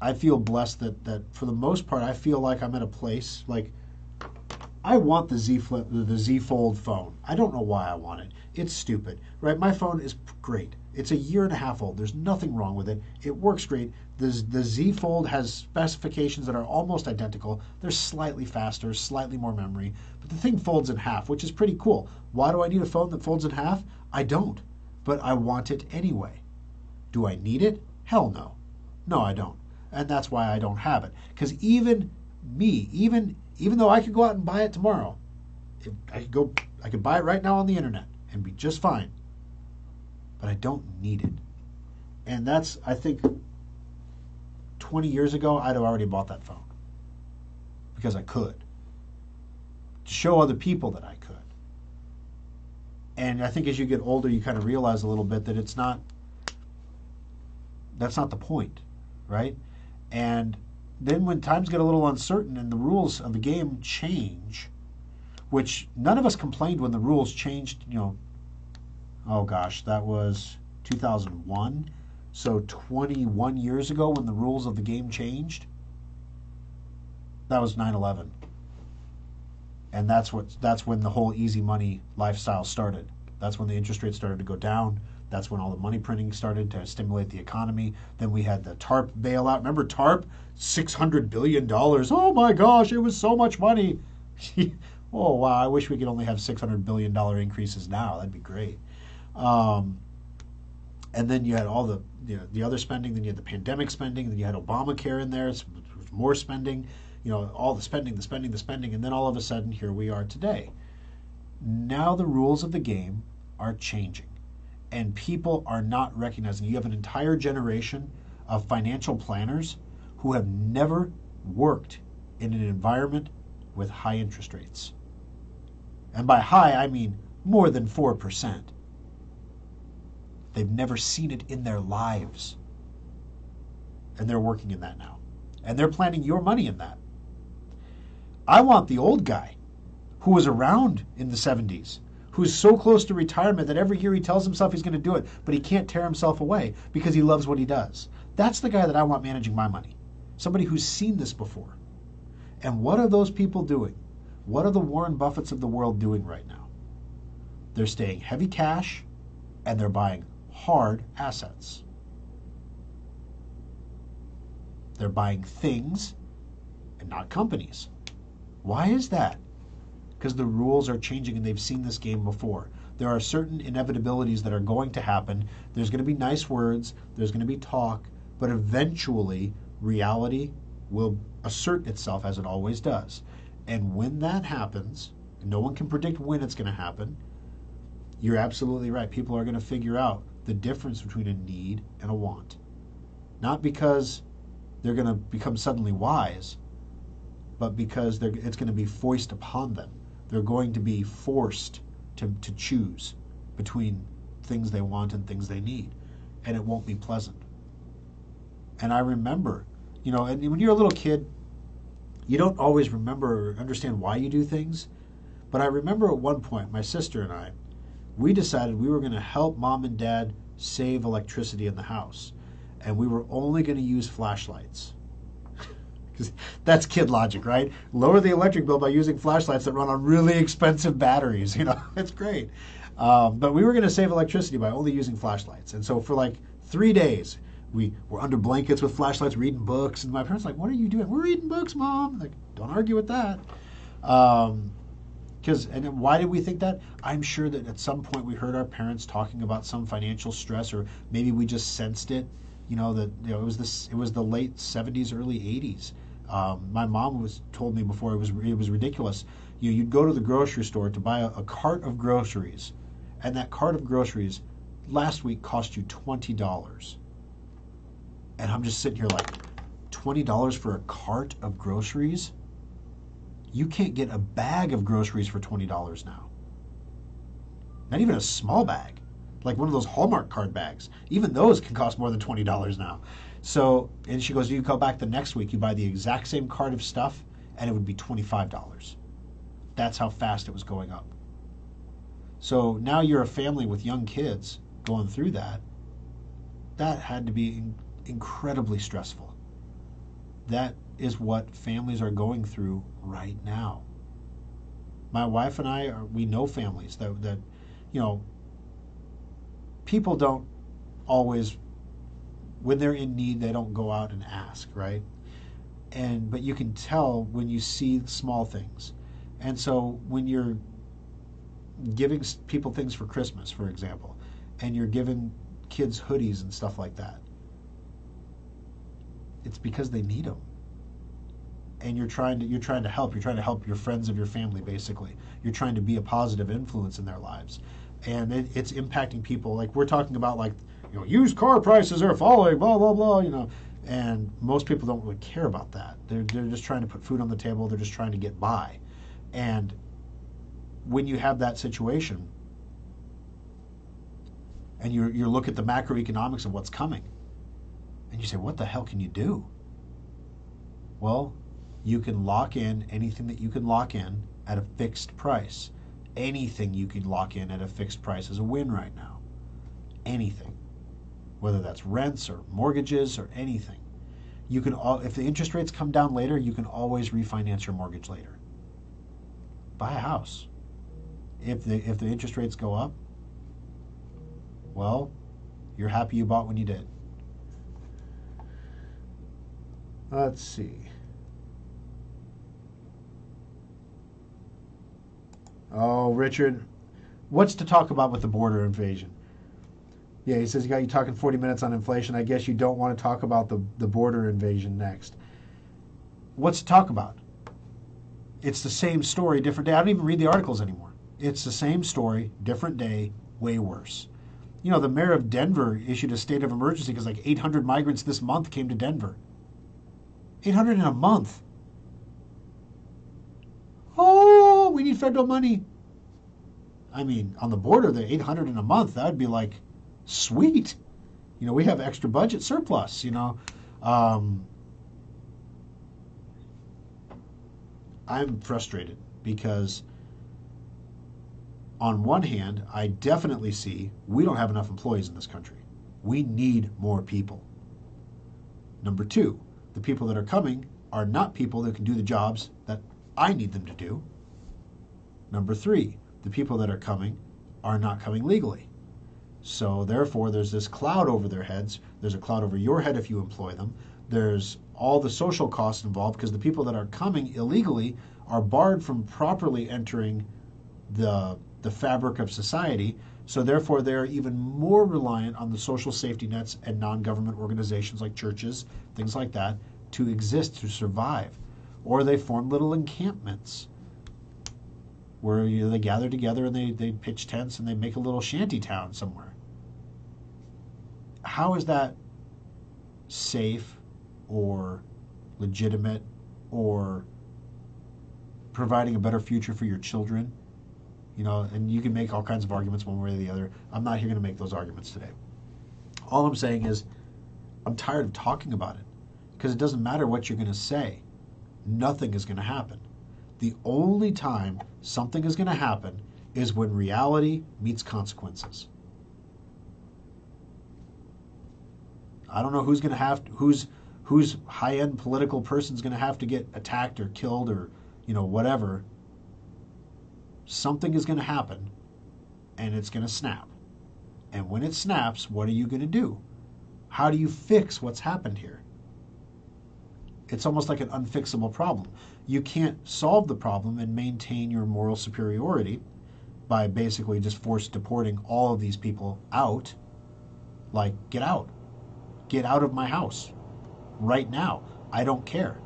I feel blessed that that for the most part I feel like I'm at a place like I want the Z Flip the Z Fold phone. I don't know why I want it. It's stupid, right? My phone is great. It's a year and a half old. There's nothing wrong with it. It works great. The, the Z Fold has specifications that are almost identical. They're slightly faster, slightly more memory, but the thing folds in half, which is pretty cool. Why do I need a phone that folds in half? I don't, but I want it anyway. Do I need it? Hell no. No, I don't and that's why I don't have it. Because even me, even even though I could go out and buy it tomorrow, I could go, I could buy it right now on the internet and be just fine. But I don't need it, and that's I think. 20 years ago, I'd have already bought that phone because I could to show other people that I could. And I think as you get older, you kind of realize a little bit that it's not. That's not the point, right? And then when times get a little uncertain and the rules of the game change, which none of us complained when the rules changed, you know, oh gosh, that was 2001. So 21 years ago when the rules of the game changed, that was 9/11. And that's what that's when the whole easy money lifestyle started. That's when the interest rates started to go down. That's when all the money printing started to stimulate the economy. Then we had the TARP bailout. Remember TARP? $600 billion. Oh my gosh, it was so much money. [LAUGHS] oh, wow. I wish we could only have $600 billion increases now. That'd be great. Um, and then you had all the you know, the other spending. Then you had the pandemic spending. Then you had Obamacare in there. It's more spending. You know, all the spending, the spending, the spending. And then all of a sudden, here we are today. Now the rules of the game are changing. And people are not recognizing. You have an entire generation of financial planners who have never worked in an environment with high interest rates. And by high, I mean more than 4%. They've never seen it in their lives. And they're working in that now. And they're planning your money in that. I want the old guy who was around in the 70s, who's so close to retirement that every year he tells himself he's going to do it, but he can't tear himself away because he loves what he does. That's the guy that I want managing my money. Somebody who's seen this before. And what are those people doing? What are the Warren Buffetts of the world doing right now? They're staying heavy cash and they're buying hard assets. They're buying things and not companies. Why is that? Because the rules are changing and they've seen this game before. There are certain inevitabilities that are going to happen. There's going to be nice words, there's going to be talk, but eventually reality will assert itself as it always does. And when that happens, no one can predict when it's going to happen. You're absolutely right. People are going to figure out the difference between a need and a want. Not because they're going to become suddenly wise, but because it's going to be foisted upon them. They're going to be forced to, to choose between things they want and things they need. And it won't be pleasant. And I remember, you know, and when you're a little kid, you don't always remember or understand why you do things. But I remember at one point, my sister and I, we decided we were going to help mom and dad save electricity in the house. And we were only going to use flashlights. [LAUGHS] Because that's kid logic, right? Lower the electric bill by using flashlights that run on really expensive batteries. [LAUGHS] You know, it's great. Um, but we were going to save electricity by only using flashlights. And so for like three days, we were under blankets with flashlights, reading books. And my parents were like, "What are you doing? We're reading books, mom." like, don't argue with that. Um, because and why did we think that? I'm sure that at some point we heard our parents talking about some financial stress, or maybe we just sensed it. You know that you know it was this it was the late 70s, early 80s. Um, my mom was told me before it was it was ridiculous. You you'd go to the grocery store to buy a, a cart of groceries, and that cart of groceries last week cost you twenty dollars. And I'm just sitting here like, twenty dollars for a cart of groceries? You can't get a bag of groceries for $20 now. Not even a small bag, like one of those Hallmark card bags. Even those can cost more than $20 now. So, and she goes, you go back the next week, you buy the exact same cart of stuff, and it would be $25. That's how fast it was going up. So now you're a family with young kids going through that. That had to be incredibly stressful. That is what families are going through right now. My wife and I are, we know families that, that, you know, people don't always, when they're in need, they don't go out and ask, right? And, but you can tell when you see small things. And so when you're giving people things for Christmas, for example, and you're giving kids hoodies and stuff like that, it's because they need them and you're trying to you're trying to help you're trying to help your friends of your family basically. You're trying to be a positive influence in their lives. And it, it's impacting people. Like we're talking about like you know used car prices are falling blah blah blah you know. And most people don't really care about that. They're, they're just trying to put food on the table. They're just trying to get by. And when you have that situation and you you look at the macroeconomics of what's coming and you say what the hell can you do well you can lock in anything that you can lock in at a fixed price. Anything you can lock in at a fixed price is a win right now. Anything. Whether that's rents or mortgages or anything. You can all, if the interest rates come down later, you can always refinance your mortgage later. Buy a house. If the if the interest rates go up, well, you're happy you bought when you did. Let's see. Oh, Richard, what's to talk about with the border invasion? Yeah, he says he got you talking 40 minutes on inflation. I guess you don't want to talk about the, the border invasion next. What's to talk about? It's the same story, different day. I don't even read the articles anymore. It's the same story, different day, way worse. You know, the mayor of Denver issued a state of emergency because like 800 migrants this month came to Denver. 800 in a month. Oh, we need federal money. I mean, on the border, the 800 in a month, that would be like sweet. You know, we have extra budget surplus, you know. Um, I'm frustrated because, on one hand, I definitely see we don't have enough employees in this country. We need more people. Number two, the people that are coming are not people that can do the jobs that I need them to do. Number three, the people that are coming are not coming legally. So therefore, there's this cloud over their heads. There's a cloud over your head if you employ them. There's all the social costs involved because the people that are coming illegally are barred from properly entering the the fabric of society. So therefore, they're even more reliant on the social safety nets and non-government organizations like churches, things like that, to exist to survive. Or they form little encampments where you know, they gather together and they, they pitch tents and they make a little shanty town somewhere. How is that safe or legitimate or providing a better future for your children? You know, and you can make all kinds of arguments one way or the other. I'm not here going to make those arguments today. All I'm saying is, I'm tired of talking about it because it doesn't matter what you're going to say, nothing is going to happen. The only time something is going to happen is when reality meets consequences. I don't know who's going to have who's whose high-end political person's going to have to get attacked or killed or you know whatever. Something is going to happen, and it's going to snap. And when it snaps, what are you going to do? How do you fix what's happened here? It's almost like an unfixable problem. You can't solve the problem and maintain your moral superiority by basically just force deporting all of these people out. Like, get out. Get out of my house right now. I don't care.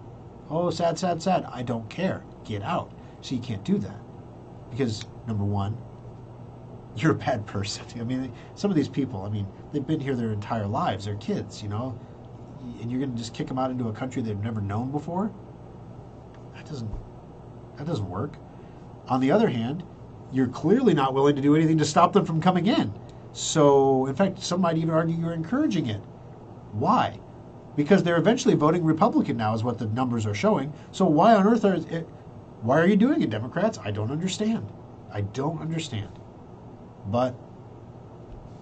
Oh, sad, sad, sad. I don't care. Get out. So you can't do that. Because, number one, you're a bad person. I mean, some of these people, I mean, they've been here their entire lives. They're kids, you know? And you're going to just kick them out into a country they've never known before? That doesn't, that doesn't work. On the other hand, you're clearly not willing to do anything to stop them from coming in. So, in fact, some might even argue you're encouraging it. Why? Because they're eventually voting Republican now, is what the numbers are showing. So why on earth are it, why are you doing it, Democrats? I don't understand. I don't understand. But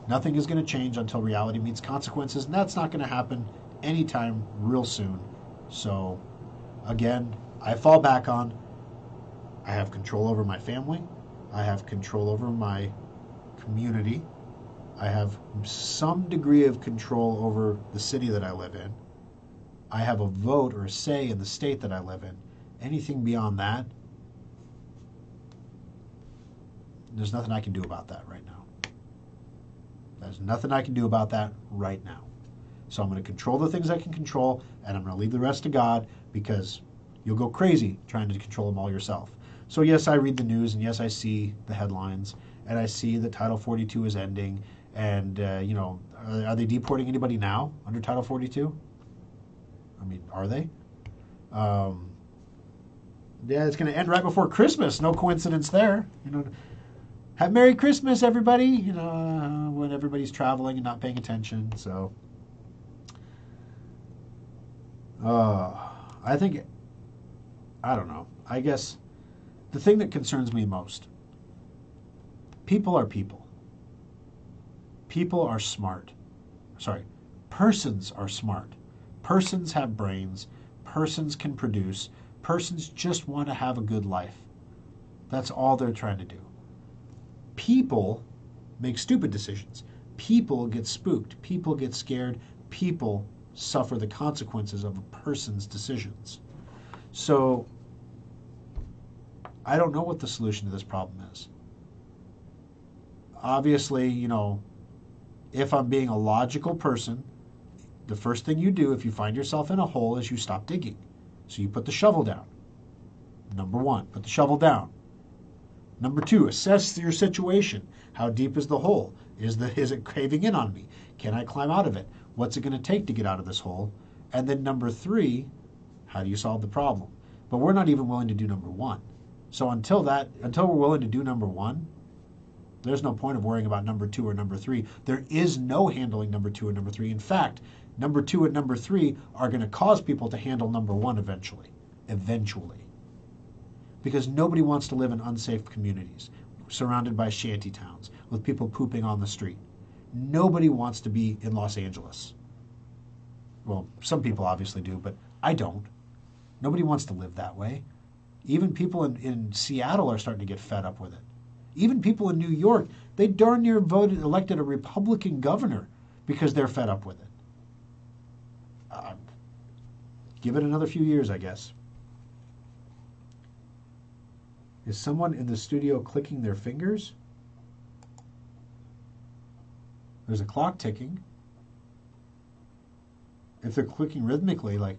nothing is going to change until reality meets consequences, and that's not going to happen anytime real soon. So, again, I fall back on I have control over my family, I have control over my community, I have some degree of control over the city that I live in. I have a vote or a say in the state that I live in. Anything beyond that, there's nothing I can do about that right now. There's nothing I can do about that right now. So I'm going to control the things I can control, and I'm going to leave the rest to God because you'll go crazy trying to control them all yourself. So, yes, I read the news, and yes, I see the headlines, and I see that Title 42 is ending, and, uh, you know, are, are, they deporting anybody now under Title 42? I mean, are they? Um, yeah, it's going to end right before Christmas. No coincidence there. You know, have Merry Christmas, everybody. You know, uh, when everybody's traveling and not paying attention. So, uh, I think, I don't know. I guess the thing that concerns me most people are people. People are smart. Sorry, persons are smart. Persons have brains. Persons can produce. Persons just want to have a good life. That's all they're trying to do. People make stupid decisions. People get spooked. People get scared. People suffer the consequences of a person's decisions. So, I don't know what the solution to this problem is. Obviously, you know, if I'm being a logical person, the first thing you do if you find yourself in a hole is you stop digging. So you put the shovel down. Number one, put the shovel down. Number two, assess your situation. How deep is the hole? Is the is it caving in on me? Can I climb out of it? What's it going to take to get out of this hole? And then number three, how do you solve the problem? But we're not even willing to do number one. So until that, until we're willing to do number one, there's no point of worrying about number two or number three. There is no handling number two or number three. In fact, number two and number three are going to cause people to handle number one eventually. Eventually. Because nobody wants to live in unsafe communities surrounded by shanty towns with people pooping on the street. Nobody wants to be in Los Angeles. Well, some people obviously do, but I don't. Nobody wants to live that way. Even people in, in Seattle are starting to get fed up with it. Even people in New York, they darn near voted, elected a Republican governor because they're fed up with it. Uh, give it another few years, I guess. Is someone in the studio clicking their fingers? There's a clock ticking. If they're clicking rhythmically, like.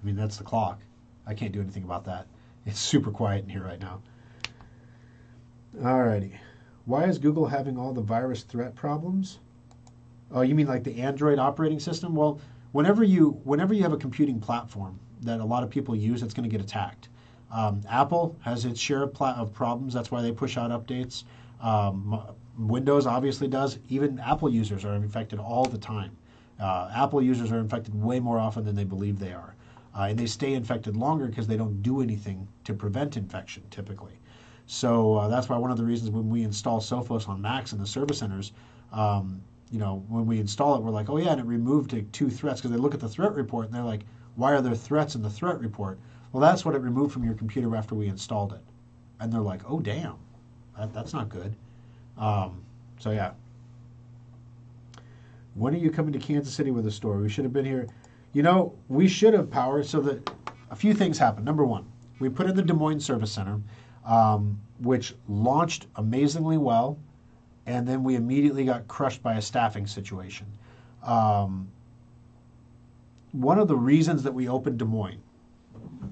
I mean, that's the clock. I can't do anything about that. It's super quiet in here right now. Alrighty. Why is Google having all the virus threat problems? Oh, you mean like the Android operating system? Well, whenever you whenever you have a computing platform that a lot of people use, it's going to get attacked. Um, Apple has its share of, of, problems. That's why they push out updates. Um, Windows obviously does. Even Apple users are infected all the time. Uh, Apple users are infected way more often than they believe they are. Uh, and they stay infected longer because they don't do anything to prevent infection typically. So uh, that's why one of the reasons when we install Sophos on Macs in the service centers, um, you know, when we install it, we're like, oh yeah, and it removed two threats because they look at the threat report and they're like, why are there threats in the threat report? Well, that's what it removed from your computer after we installed it. And they're like, oh, damn, that, that's not good. Um, so, yeah. When are you coming to Kansas City with a store? We should have been here. You know, we should have power so that a few things happened. Number one, we put in the Des Moines Service Center, um, which launched amazingly well, and then we immediately got crushed by a staffing situation. Um, one of the reasons that we opened Des Moines,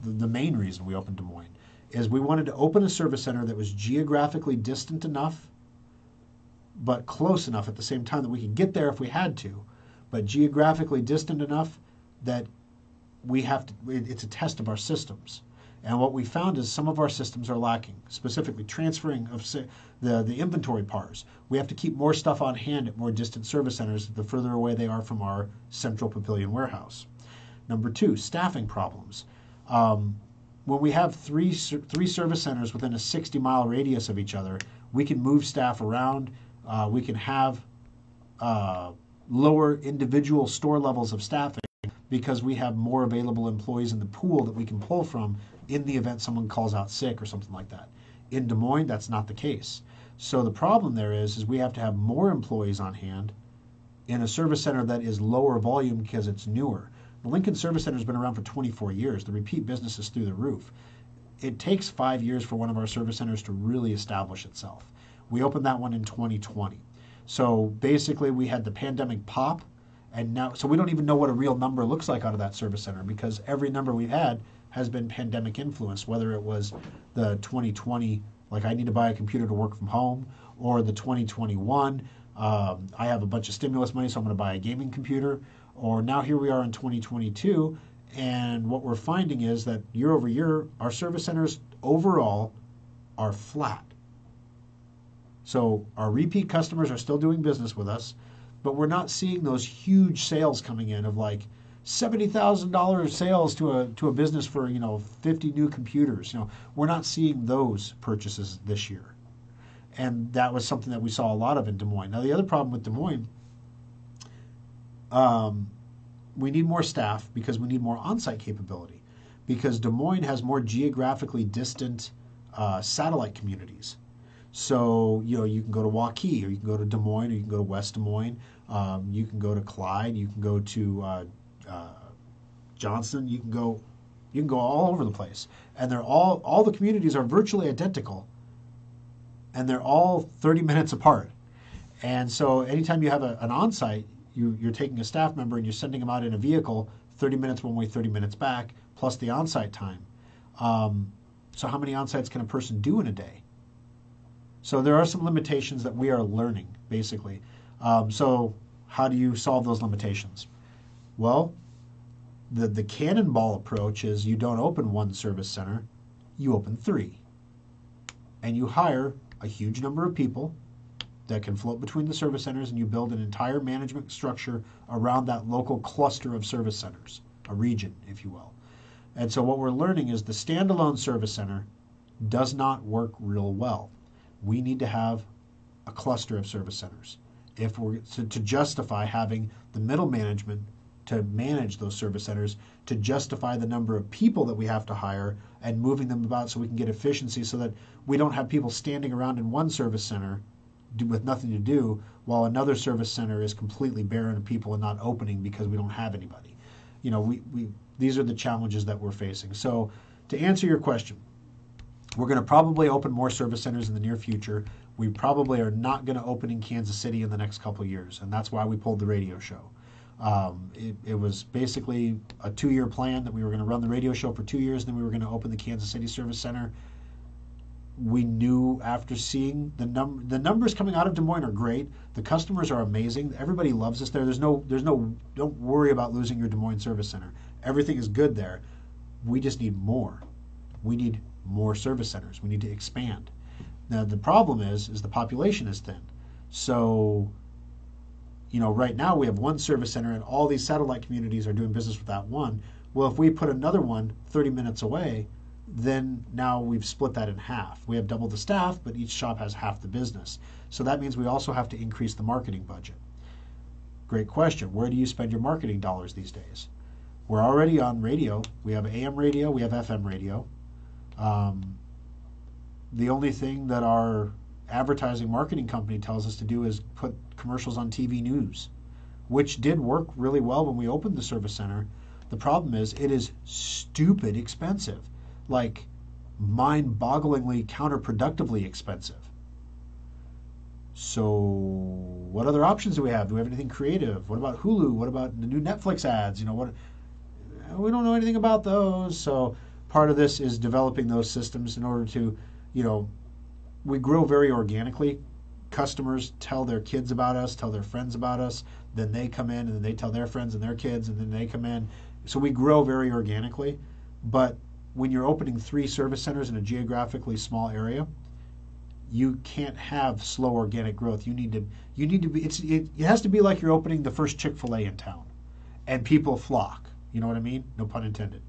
the, the main reason we opened Des Moines, is we wanted to open a service center that was geographically distant enough, but close enough at the same time that we could get there if we had to, but geographically distant enough that we have to, it's a test of our systems. And what we found is some of our systems are lacking, specifically transferring of the, the inventory pars. We have to keep more stuff on hand at more distant service centers the further away they are from our central Papillion warehouse. Number two, staffing problems. Um, when we have three, three service centers within a 60 mile radius of each other, we can move staff around. Uh, we can have uh, lower individual store levels of staffing because we have more available employees in the pool that we can pull from in the event someone calls out sick or something like that. In Des Moines, that's not the case. So the problem there is, is we have to have more employees on hand in a service center that is lower volume because it's newer. The Lincoln Service Center has been around for 24 years. The repeat business is through the roof. It takes five years for one of our service centers to really establish itself. We opened that one in 2020. So basically, we had the pandemic pop, and now, so we don't even know what a real number looks like out of that service center because every number we've had has been pandemic influenced, whether it was the 2020, like I need to buy a computer to work from home, or the 2021, um, I have a bunch of stimulus money, so I'm going to buy a gaming computer, or now here we are in 2022, and what we're finding is that year over year, our service centers overall are flat. So our repeat customers are still doing business with us, but we're not seeing those huge sales coming in of like seventy thousand dollars sales to a to a business for you know fifty new computers. You know, we're not seeing those purchases this year, and that was something that we saw a lot of in Des Moines. Now the other problem with Des Moines, um, we need more staff because we need more on-site capability, because Des Moines has more geographically distant uh, satellite communities. So you know you can go to Waukee, or you can go to Des Moines, or you can go to West Des Moines. Um, you can go to Clive. You can go to uh, uh, Johnston. You can go, you can go all over the place, and they're all all the communities are virtually identical, and they're all 30 minutes apart. And so, anytime you have a, an on-site, you, you're taking a staff member and you're sending them out in a vehicle, 30 minutes one way, 30 minutes back, plus the on-site time. Um, so how many onsites can a person do in a day? So there are some limitations that we are learning, basically. Um, so how do you solve those limitations? Well, the, the cannonball approach is you don't open one service center, you open three. And you hire a huge number of people that can float between the service centers and you build an entire management structure around that local cluster of service centers, a region, if you will. And so what we're learning is the standalone service center does not work real well. We need to have a cluster of service centers if we're to, to justify having the middle management to manage those service centers to justify the number of people that we have to hire and moving them about so we can get efficiency so that we don't have people standing around in one service center with nothing to do while another service center is completely barren of people and not opening because we don't have anybody. You know, we, we these are the challenges that we're facing. So to answer your question, we're going to probably open more service centers in the near future. We probably are not going to open in Kansas City in the next couple years, and that's why we pulled the radio show. Um, it, it, was basically a two year plan that we were going to run the radio show for two years, and then we were going to open the Kansas City Service Center. We knew after seeing the number, the numbers coming out of Des Moines are great. The customers are amazing. Everybody loves us there. There's no, there's no, don't worry about losing your Des Moines Service Center. Everything is good there. We just need more. We need more service centers. We need to expand. Now the problem is, is the population is thin. So you know, right now we have one service center and all these satellite communities are doing business with that one. Well, if we put another one 30 minutes away, then now we've split that in half. We have double the staff, but each shop has half the business. So that means we also have to increase the marketing budget. Great question. Where do you spend your marketing dollars these days? We're already on radio. We have AM radio, we have FM radio. Um, the only thing that our advertising marketing company tells us to do is put commercials on TV news, which did work really well when we opened the service center. The problem is it is stupid expensive, like mind bogglingly counterproductively expensive. So, what other options do we have? Do we have anything creative? What about Hulu? What about the new Netflix ads? You know, what we don't know anything about those. So, part of this is developing those systems in order to, you know, we grow very organically. Customers tell their kids about us, tell their friends about us, then they come in and then they tell their friends and their kids and then they come in. So we grow very organically. But when you're opening three service centers in a geographically small area, you can't have slow organic growth. You need to you need to be it's it, it has to be like you're opening the first Chick-fil-A in town and people flock. You know what I mean? No pun intended.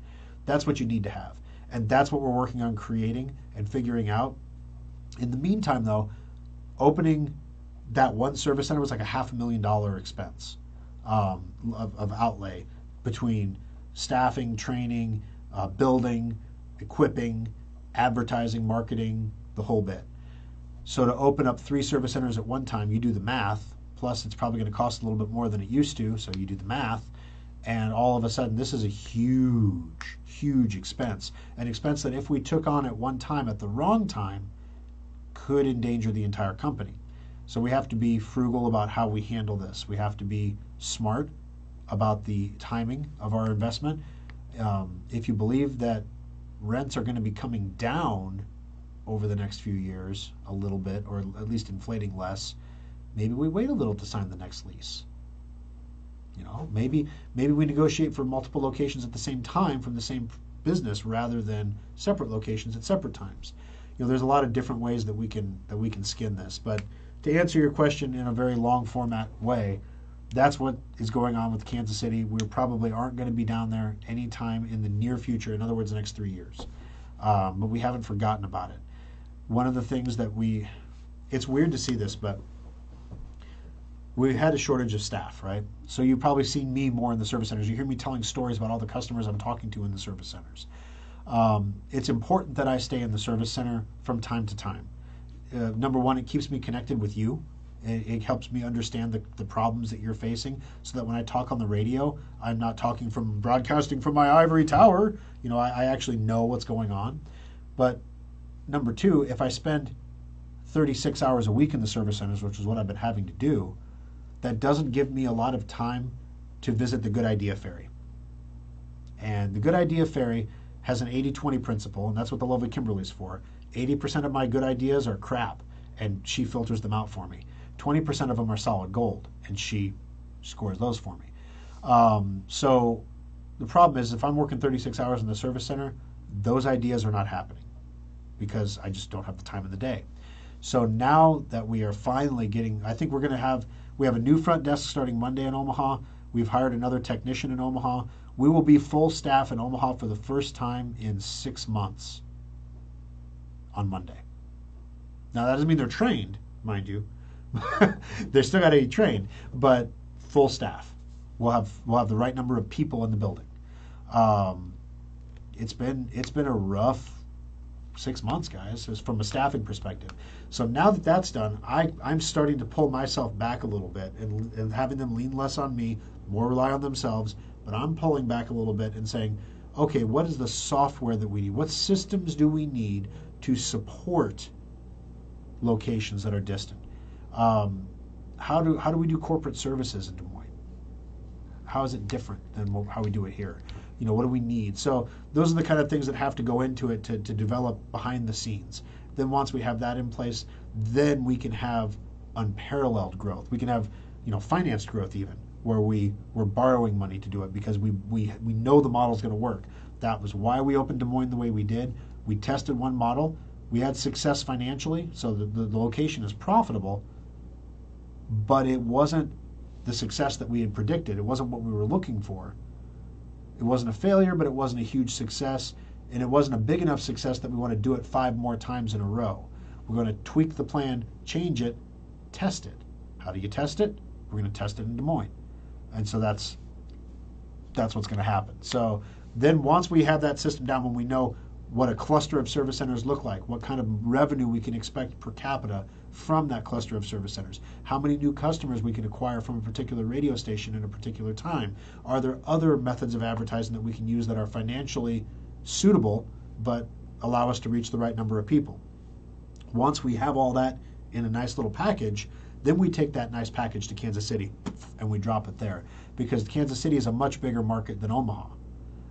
That's what you need to have. And that's what we're working on creating and figuring out in the meantime, though, opening that one service center was like a half a million dollar expense um, of, of, outlay between staffing, training, uh, building, equipping, advertising, marketing, the whole bit. So to open up three service centers at one time, you do the math. Plus, it's probably going to cost a little bit more than it used to. So you do the math, and all of a sudden, this is a huge, huge expense. An expense that if we took on at one time at the wrong time, could endanger the entire company. So we have to be frugal about how we handle this. We have to be smart about the timing of our investment. Um, if you believe that rents are going to be coming down over the next few years a little bit, or at least inflating less, maybe we wait a little to sign the next lease. You know, maybe maybe we negotiate for multiple locations at the same time from the same business rather than separate locations at separate times you know, there's a lot of different ways that we can that we can skin this. But to answer your question in a very long format way, that's what is going on with Kansas City. We probably aren't going to be down there anytime in the near future. In other words, the next three years. Um, but we haven't forgotten about it. One of the things that we, it's weird to see this, but we had a shortage of staff, right? So you've probably seen me more in the service centers. You hear me telling stories about all the customers I'm talking to in the service centers. Um, it's important that I stay in the service center from time to time. Uh, number one, it keeps me connected with you. It, it, helps me understand the, the problems that you're facing so that when I talk on the radio, I'm not talking from broadcasting from my ivory tower. You know, I, I actually know what's going on. But number two, if I spend 36 hours a week in the service centers, which is what I've been having to do, that doesn't give me a lot of time to visit the Good Idea Fairy. And the Good Idea Fairy has an 80-20 principle, and that's what the lovely Kimberly's for. 80% of my good ideas are crap, and she filters them out for me. 20% of them are solid gold, and she scores those for me. Um, so the problem is if I'm working 36 hours in the service center, those ideas are not happening because I just don't have the time of the day. So now that we are finally getting, I think we're going to have, we have a new front desk starting Monday in Omaha. We've hired another technician in Omaha. We will be full staff in Omaha for the first time in six months on Monday. Now, that doesn't mean they're trained, mind you. [LAUGHS] they're still got to be trained, but full staff. We'll have we'll have the right number of people in the building. Um, it's been it's been a rough six months, guys, from a staffing perspective. So now that that's done, I, I'm starting to pull myself back a little bit and, and having them lean less on me, more rely on themselves. But I'm pulling back a little bit and saying, okay, what is the software that we need? What systems do we need to support locations that are distant? Um, how do how do we do corporate services in Des Moines? How is it different than how we do it here? You know, what do we need? So those are the kind of things that have to go into it to, to develop behind the scenes. Then once we have that in place, then we can have unparalleled growth. We can have, you know, financed growth even, where we we're borrowing money to do it because we we we know the model's going to work. That was why we opened Des Moines the way we did. We tested one model. We had success financially, so the, the, the location is profitable, but it wasn't the success that we had predicted. It wasn't what we were looking for. It wasn't a failure, but it wasn't a huge success. And it wasn't a big enough success that we want to do it five more times in a row. We're going to tweak the plan, change it, test it. How do you test it? We're going to test it in Des Moines. And so that's that's what's going to happen. So then once we have that system down, when we know what a cluster of service centers look like, what kind of revenue we can expect per capita from that cluster of service centers, how many new customers we can acquire from a particular radio station in a particular time. Are there other methods of advertising that we can use that are financially suitable but allow us to reach the right number of people? Once we have all that in a nice little package, then we take that nice package to Kansas City and we drop it there because Kansas City is a much bigger market than Omaha.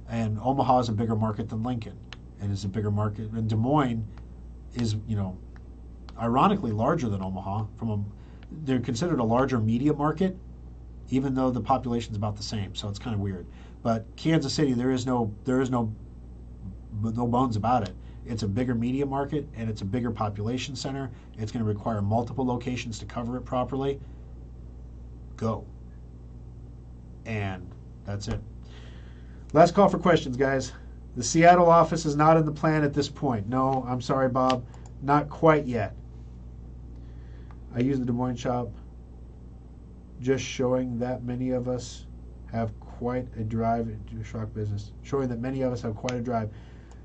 And Omaha is a bigger market than Lincoln and is a bigger market. And Des Moines is, you know, ironically larger than Omaha. From a, they're considered a larger media market, even though the population is about the same. So it's kind of weird. But Kansas City, there is no there is no no bones about it. It's a bigger media market and it's a bigger population center. It's going to require multiple locations to cover it properly. Go. And that's it. Last call for questions, guys. The Seattle office is not in the plan at this point. No, I'm sorry, Bob. Not quite yet. I use the Des Moines shop just showing that many of us have quite a drive into Schrock business. Showing that many of us have quite a drive.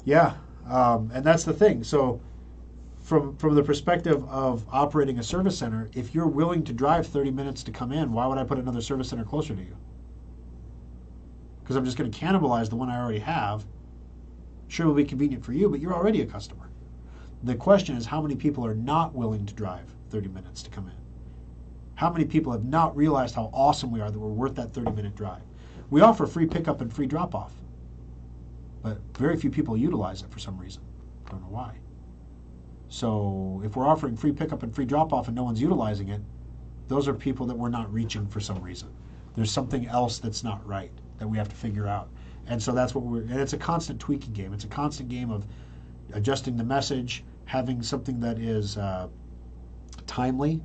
Yeah, um, and that's the thing. So, from from the perspective of operating a service center, if you're willing to drive 30 minutes to come in, why would I put another service center closer to you? Because I'm just going to cannibalize the one I already have Sure, it'll be convenient for you, but you're already a customer. The question is how many people are not willing to drive 30 minutes to come in? How many people have not realized how awesome we are that we're worth that 30 minute drive? We offer free pickup and free drop off, but very few people utilize it for some reason. Don't know why. So if we're offering free pickup and free drop off and no one's utilizing it, those are people that we're not reaching for some reason. There's something else that's not right that we have to figure out. And so that's what we're, and it's a constant tweaking game. It's a constant game of adjusting the message, having something that is uh, timely,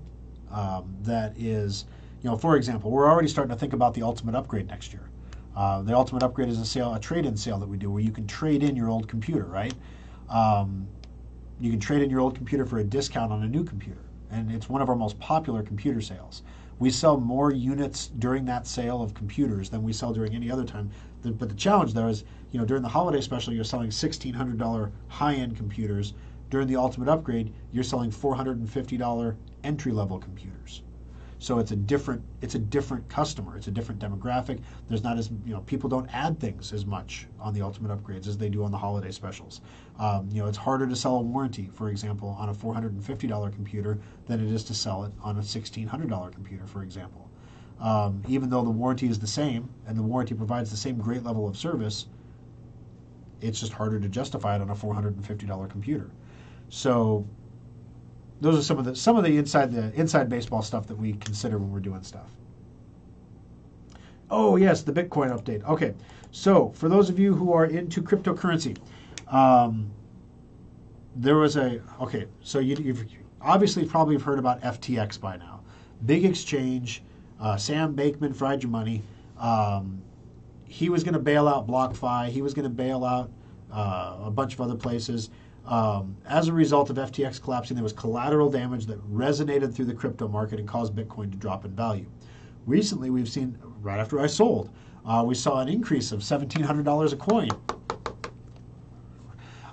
um, that is, you know, for example, we're already starting to think about the ultimate upgrade next year. Uh, the ultimate upgrade is a sale, a trade-in sale that we do, where you can trade in your old computer, right? Um, you can trade in your old computer for a discount on a new computer, and it's one of our most popular computer sales. We sell more units during that sale of computers than we sell during any other time the, but the challenge there is, you know, during the holiday special, you're selling $1,600 high-end computers. During the ultimate upgrade, you're selling $450 entry-level computers. So it's a different it's a different customer. It's a different demographic. There's not as you know people don't add things as much on the ultimate upgrades as they do on the holiday specials. Um, you know it's harder to sell a warranty, for example, on a $450 computer than it is to sell it on a $1,600 computer, for example. Um, even though the warranty is the same and the warranty provides the same great level of service, It's just harder to justify it on a $450 computer. So those are some of the some of the inside the inside baseball stuff that we consider when we're doing stuff. Oh yes, the Bitcoin update. Okay, so for those of you who are into cryptocurrency, um, there was a okay. So you, you've obviously probably have heard about FTX by now. Big exchange. Uh, Sam Bankman fried your money. Um, he was going to bail out BlockFi. He was going to bail out uh, a bunch of other places. Um, as a result of FTX collapsing, there was collateral damage that resonated through the crypto market and caused Bitcoin to drop in value. Recently, we've seen, right after I sold, uh, we saw an increase of $1,700 a coin.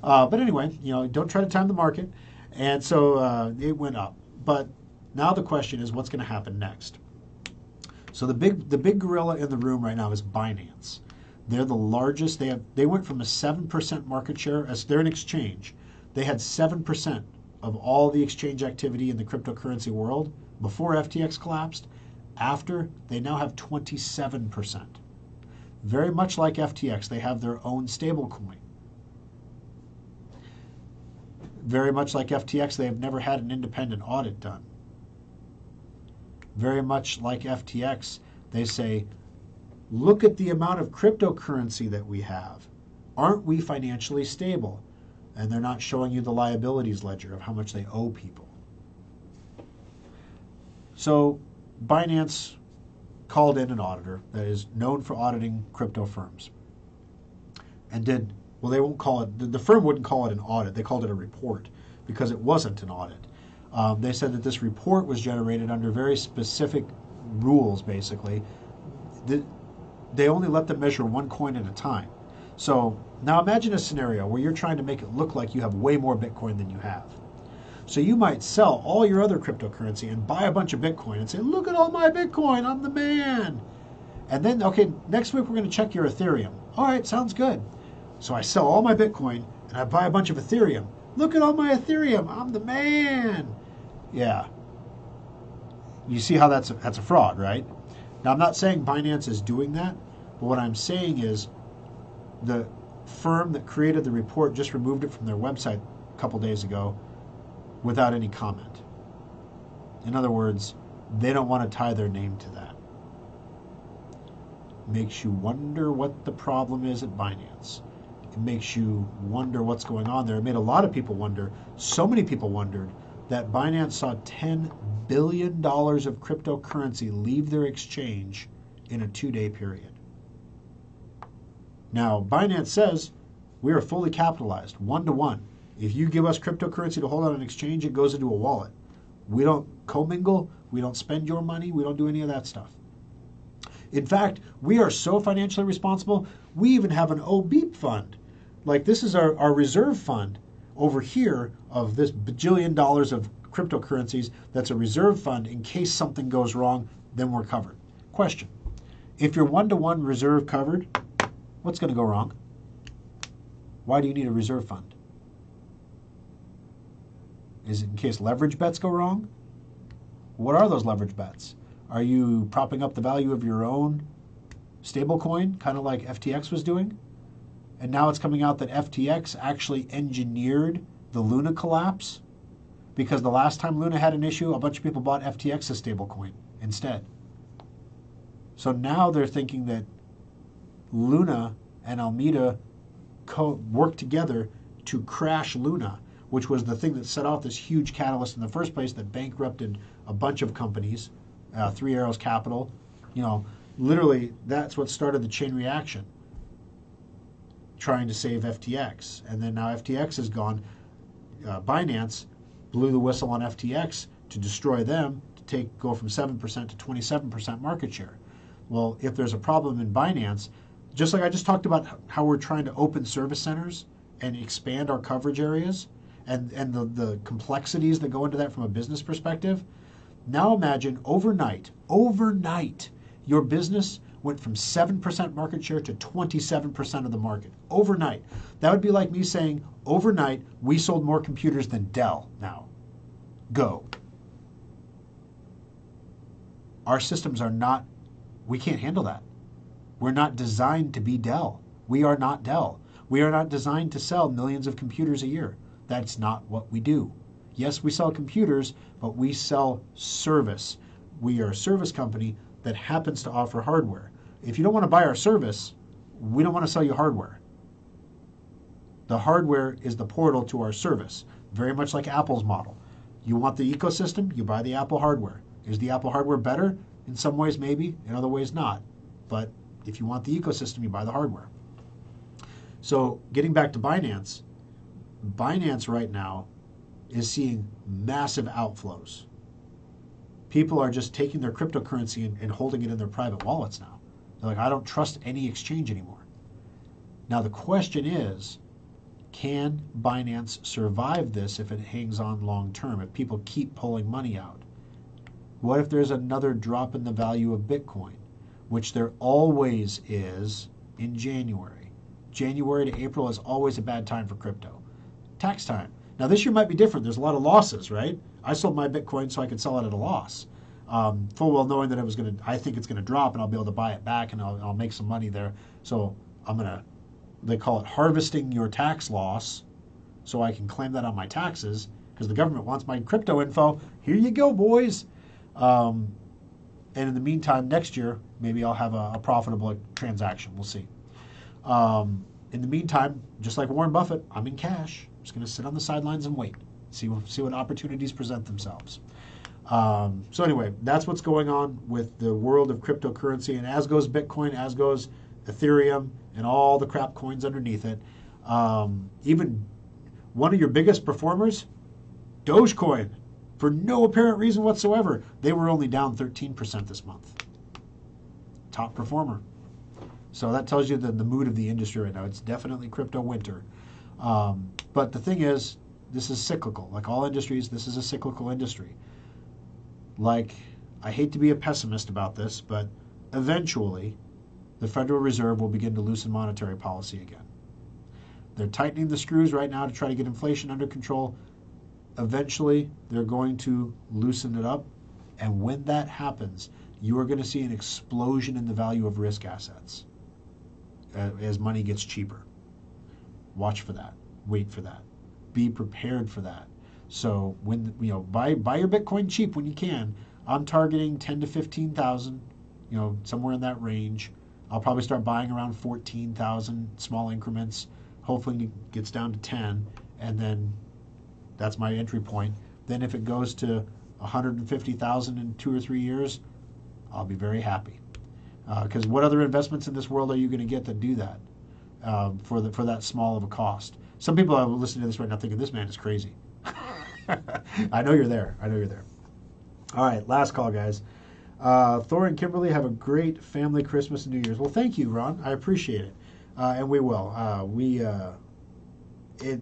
Uh, but anyway, you know, don't try to time the market. And so uh, it went up. But now the question is what's going to happen next? So the big the big gorilla in the room right now is Binance. They're the largest. They have they went from a seven percent market share as they're an exchange. They had seven percent of all the exchange activity in the cryptocurrency world before FTX collapsed. After they now have 27 percent. Very much like FTX, they have their own stablecoin. Very much like FTX, they have never had an independent audit done very much like FTX, they say, look at the amount of cryptocurrency that we have. Aren't we financially stable? And they're not showing you the liabilities ledger of how much they owe people. So Binance called in an auditor that is known for auditing crypto firms and did, well, they won't call it, the firm wouldn't call it an audit, they called it a report because it wasn't an audit. Um, they said that this report was generated under very specific rules, basically. The, they only let them measure one coin at a time. So now imagine a scenario where you're trying to make it look like you have way more Bitcoin than you have. So you might sell all your other cryptocurrency and buy a bunch of Bitcoin and say, look at all my Bitcoin, I'm the man. And then, okay, next week we're going to check your Ethereum. All right, sounds good. So I sell all my Bitcoin and I buy a bunch of Ethereum. Look at all my Ethereum, I'm the man. Yeah. You see how that's a, that's a fraud, right? Now, I'm not saying Binance is doing that, but what I'm saying is the firm that created the report just removed it from their website a couple days ago without any comment. In other words, they don't want to tie their name to that. Makes you wonder what the problem is at Binance. It makes you wonder what's going on there. It made a lot of people wonder. So many people wondered that Binance saw $10 billion of cryptocurrency leave their exchange in a two day period. Now, Binance says we are fully capitalized, one to one. If you give us cryptocurrency to hold on an exchange, it goes into a wallet. We don't commingle, we don't spend your money, we don't do any of that stuff. In fact, we are so financially responsible, we even have an OBEEP fund. Like, this is our, our reserve fund over here of this bajillion dollars of cryptocurrencies that's a reserve fund in case something goes wrong, then we're covered. Question If you're one to one reserve covered, what's going to go wrong? Why do you need a reserve fund? Is it in case leverage bets go wrong? What are those leverage bets? Are you propping up the value of your own stablecoin, kind of like FTX was doing? And now it's coming out that FTX actually engineered the Luna collapse because the last time Luna had an issue, a bunch of people bought FTX as stablecoin instead. So now they're thinking that Luna and Alameda co- worked together to crash Luna, which was the thing that set off this huge catalyst in the first place that bankrupted a bunch of companies, uh, Three Arrows Capital. You know, literally, that's what started the chain reaction trying to save FTX. And then now FTX is gone. Uh, Binance blew the whistle on FTX to destroy them to take go from 7% to 27% market share. Well, if there's a problem in Binance, just like I just talked about how we're trying to open service centers and expand our coverage areas and, and the, the complexities that go into that from a business perspective, now imagine overnight, overnight, your business went from 7% market share to 27% of the market overnight. That would be like me saying, overnight, we sold more computers than Dell now. Go. Our systems are not, we can't handle that. We're not designed to be Dell. We are not Dell. We are not designed to sell millions of computers a year. That's not what we do. Yes, we sell computers, but we sell service. We are a service company that happens to offer hardware. If you don't want to buy our service, we don't want to sell you hardware. The hardware is the portal to our service, very much like Apple's model. You want the ecosystem, you buy the Apple hardware. Is the Apple hardware better? In some ways, maybe, in other ways, not. But if you want the ecosystem, you buy the hardware. So, getting back to Binance, Binance right now is seeing massive outflows. People are just taking their cryptocurrency and, and holding it in their private wallets now. They're like, I don't trust any exchange anymore. Now, the question is can Binance survive this if it hangs on long term, if people keep pulling money out? What if there's another drop in the value of Bitcoin, which there always is in January? January to April is always a bad time for crypto. Tax time. Now, this year might be different. There's a lot of losses, right? I sold my Bitcoin so I could sell it at a loss. Um, full well knowing that it was going to, I think it's going to drop and I'll be able to buy it back and I'll, I'll make some money there. So I'm going to they call it harvesting your tax loss so I can claim that on my taxes because the government wants my crypto info. Here you go, boys. Um, and in the meantime, next year, maybe I'll have a, a profitable transaction. We'll see. Um, in the meantime, just like Warren Buffett, I'm in cash. I'm just going to sit on the sidelines and wait, see what, see what opportunities present themselves. Um, so anyway, that's what's going on with the world of cryptocurrency, and as goes Bitcoin, as goes Ethereum, and all the crap coins underneath it. Um, even one of your biggest performers, Dogecoin, for no apparent reason whatsoever, they were only down 13% this month. Top performer. So that tells you the, the mood of the industry right now. It's definitely crypto winter. Um, but the thing is, this is cyclical. Like all industries, this is a cyclical industry. Like, I hate to be a pessimist about this, but eventually the Federal Reserve will begin to loosen monetary policy again. They're tightening the screws right now to try to get inflation under control. Eventually, they're going to loosen it up. And when that happens, you are going to see an explosion in the value of risk assets uh, as money gets cheaper. Watch for that. Wait for that. Be prepared for that. So when you know buy buy your Bitcoin cheap when you can. I'm targeting 10 to 15,000, you know, somewhere in that range. I'll probably start buying around 14,000 small increments. Hopefully it gets down to 10 and then that's my entry point. Then if it goes to 150,000 in 2 or 3 years, I'll be very happy. Because uh, what other investments in this world are you going to get that do that uh, for the, for that small of a cost? Some people are listening to this right now thinking this man is crazy. [LAUGHS] I know you're there. I know you're there. All right, last call, guys. Uh, Thor and Kimberly have a great family Christmas and New Year's. Well, thank you, Ron. I appreciate it, uh, and we will. Uh, we it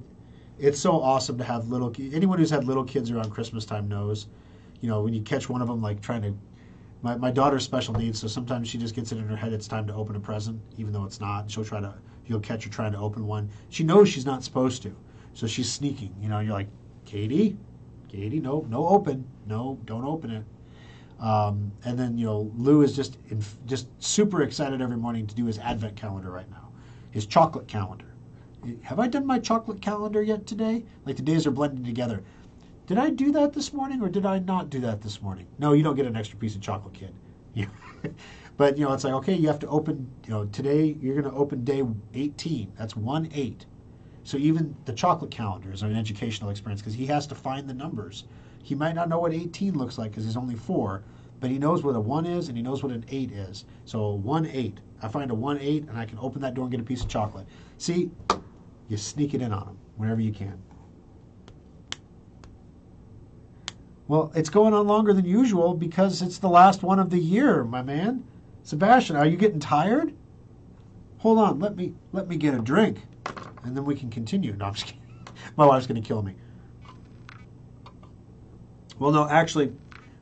it's so awesome to have little. Anyone who's had little kids around Christmas time knows, you know, when you catch one of them like trying to. My, my daughter's special needs, so sometimes she just gets it in her head it's time to open a present, even though it's not. She'll try to, you'll catch her trying to open one. She knows she's not supposed to, so she's sneaking. You know, you're like, Katie, Katie, no, no open, no, don't open it. Um, and then you know Lou is just in, just super excited every morning to do his advent calendar right now, his chocolate calendar. Have I done my chocolate calendar yet today? Like the days are blending together. Did I do that this morning or did I not do that this morning? No, you don't get an extra piece of chocolate, kid. [LAUGHS] but you know it's like okay, you have to open. You know today you're going to open day 18. That's one eight. So even the chocolate calendar is an educational experience because he has to find the numbers he might not know what 18 looks like because he's only four, but he knows what a 1 is and he knows what an 8 is. So 1 8. I find a 1 8 and I can open that door and get a piece of chocolate. See, you sneak it in on them whenever you can. Well, it's going on longer than usual because it's the last one of the year, my man. Sebastian, are you getting tired? Hold on, let me let me get a drink, and then we can continue. No, I'm just kidding. [LAUGHS] My wife's to kill me. Well, no, actually,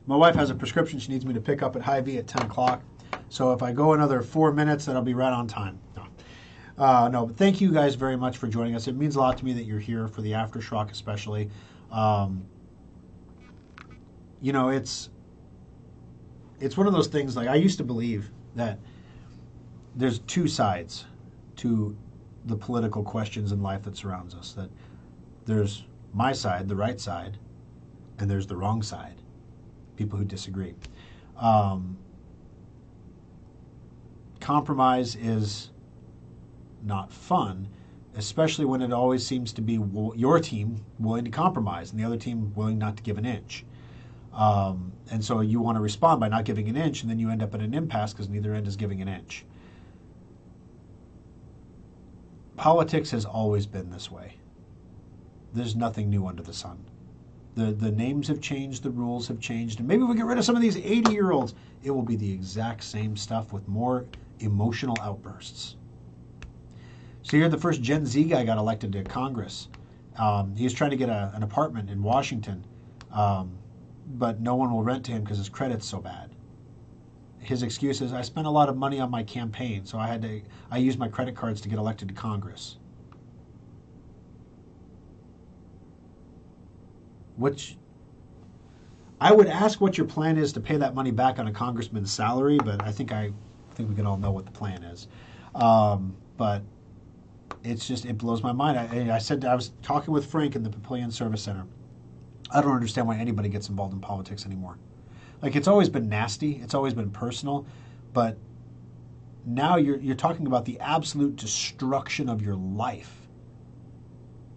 my wife has a prescription she needs me to pick up at Hy-Vee at 10 o'clock. So if I go another four minutes, then I'll be right on time. No, uh, no but thank you guys very much for joining us. It means a lot to me that you're here for the After Schrock, especially. Um, you know, it's it's one of those things. Like I used to believe that there's two sides to the political questions in life that surrounds us. That there's my side, the right side, and there's the wrong side. People who disagree. Um, compromise is not fun, especially when it always seems to be w- your team willing to compromise and the other team willing not to give an inch. Um, and so you want to respond by not giving an inch, and then you end up at an impasse because neither end is giving an inch. Politics has always been this way. There's nothing new under the sun. The, the names have changed, the rules have changed, and maybe we get rid of some of these 80 year olds. It will be the exact same stuff with more emotional outbursts. So here, the first Gen Z guy got elected to Congress. Um, he was trying to get a, an apartment in Washington, um, but no one will rent to him because his credit's so bad. His excuse is, "I spent a lot of money on my campaign, so I had to. I used my credit cards to get elected to Congress." Which I would ask what your plan is to pay that money back on a congressman's salary, but I think I, I think we can all know what the plan is. Um, but it's just it blows my mind. I, I said I was talking with Frank in the Papillion Service Center. I don't understand why anybody gets involved in politics anymore. Like it's always been nasty, it's always been personal, but now you're you're talking about the absolute destruction of your life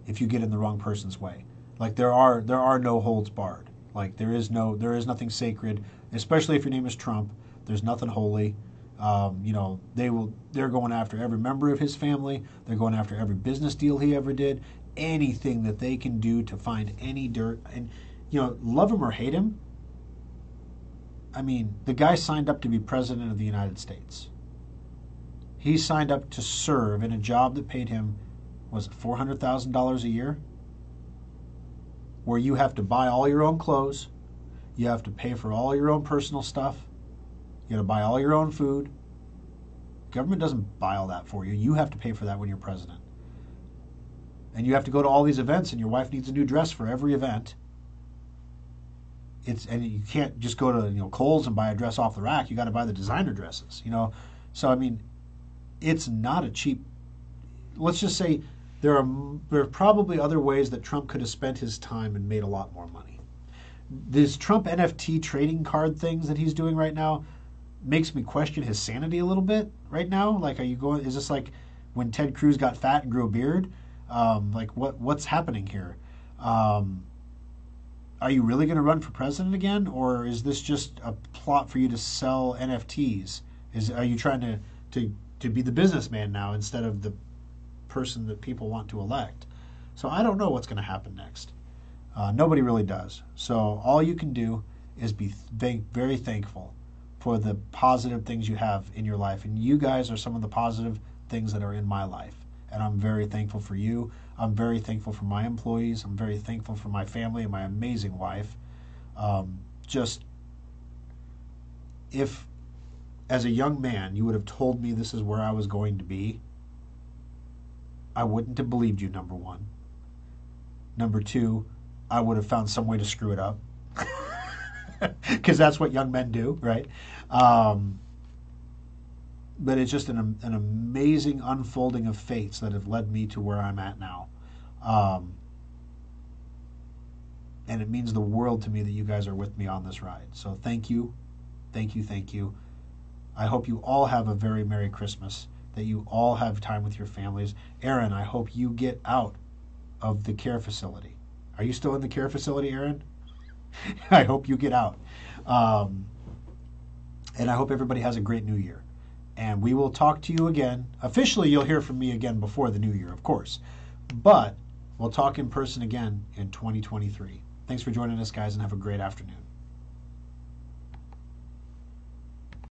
if you get in the wrong person's way. Like there are there are no holds barred. Like there is no there is nothing sacred, especially if your name is Trump. There's nothing holy. Um, you know they will they're going after every member of his family. They're going after every business deal he ever did. Anything that they can do to find any dirt and you know love him or hate him. I mean the guy signed up to be president of the United States. He signed up to serve in a job that paid him was it four hundred thousand dollars a year where you have to buy all your own clothes, you have to pay for all your own personal stuff, got to buy all your own food. Government doesn't buy all that for you. You have to pay for that when you're president. And you have to go to all these events, and your wife needs a new dress for every event. It's and you can't just go to you know Kohl's and buy a dress off the rack. You got to buy the designer dresses. You know, so I mean, it's not a cheap. Let's just say there are there are probably other ways that Trump could have spent his time and made a lot more money. These Trump NFT trading card things that he's doing right now makes me question his sanity a little bit right now. Like, are you going? Is this like when Ted Cruz got fat and grew a beard? Um, like, what what's happening here? Um, are you really going to run for president again, or is this just a plot for you to sell NFTs? Is are you trying to to to be the businessman now instead of the person that people want to elect? So I don't know what's going to happen next. Uh, nobody really does. So all you can do is be th- very thankful for the positive things you have in your life, and you guys are some of the positive things that are in my life. And I'm very thankful for you. I'm very thankful for my employees. I'm very thankful for my family and my amazing wife. Um, just if, as a young man, you would have told me this is where I was going to be, I wouldn't have believed you, number one. Number two, I would have found some way to screw it up. [LAUGHS] Because that's what young men do, right? Um, but it's just an, an amazing unfolding of fates that have led me to where I'm at now. Um, and it means the world to me that you guys are with me on this ride. So thank you, thank you, thank you. I hope you all have a very Merry Christmas, that you all have time with your families. Aaron, I hope you get out of the care facility. Are you still in the care facility, Aaron? [LAUGHS] I hope you get out. Um, and I hope everybody has a great new year. And we will talk to you again. Officially, you'll hear from me again before the new year, of course. But we'll talk in person again in 2023. Thanks for joining us, guys, and have a great afternoon.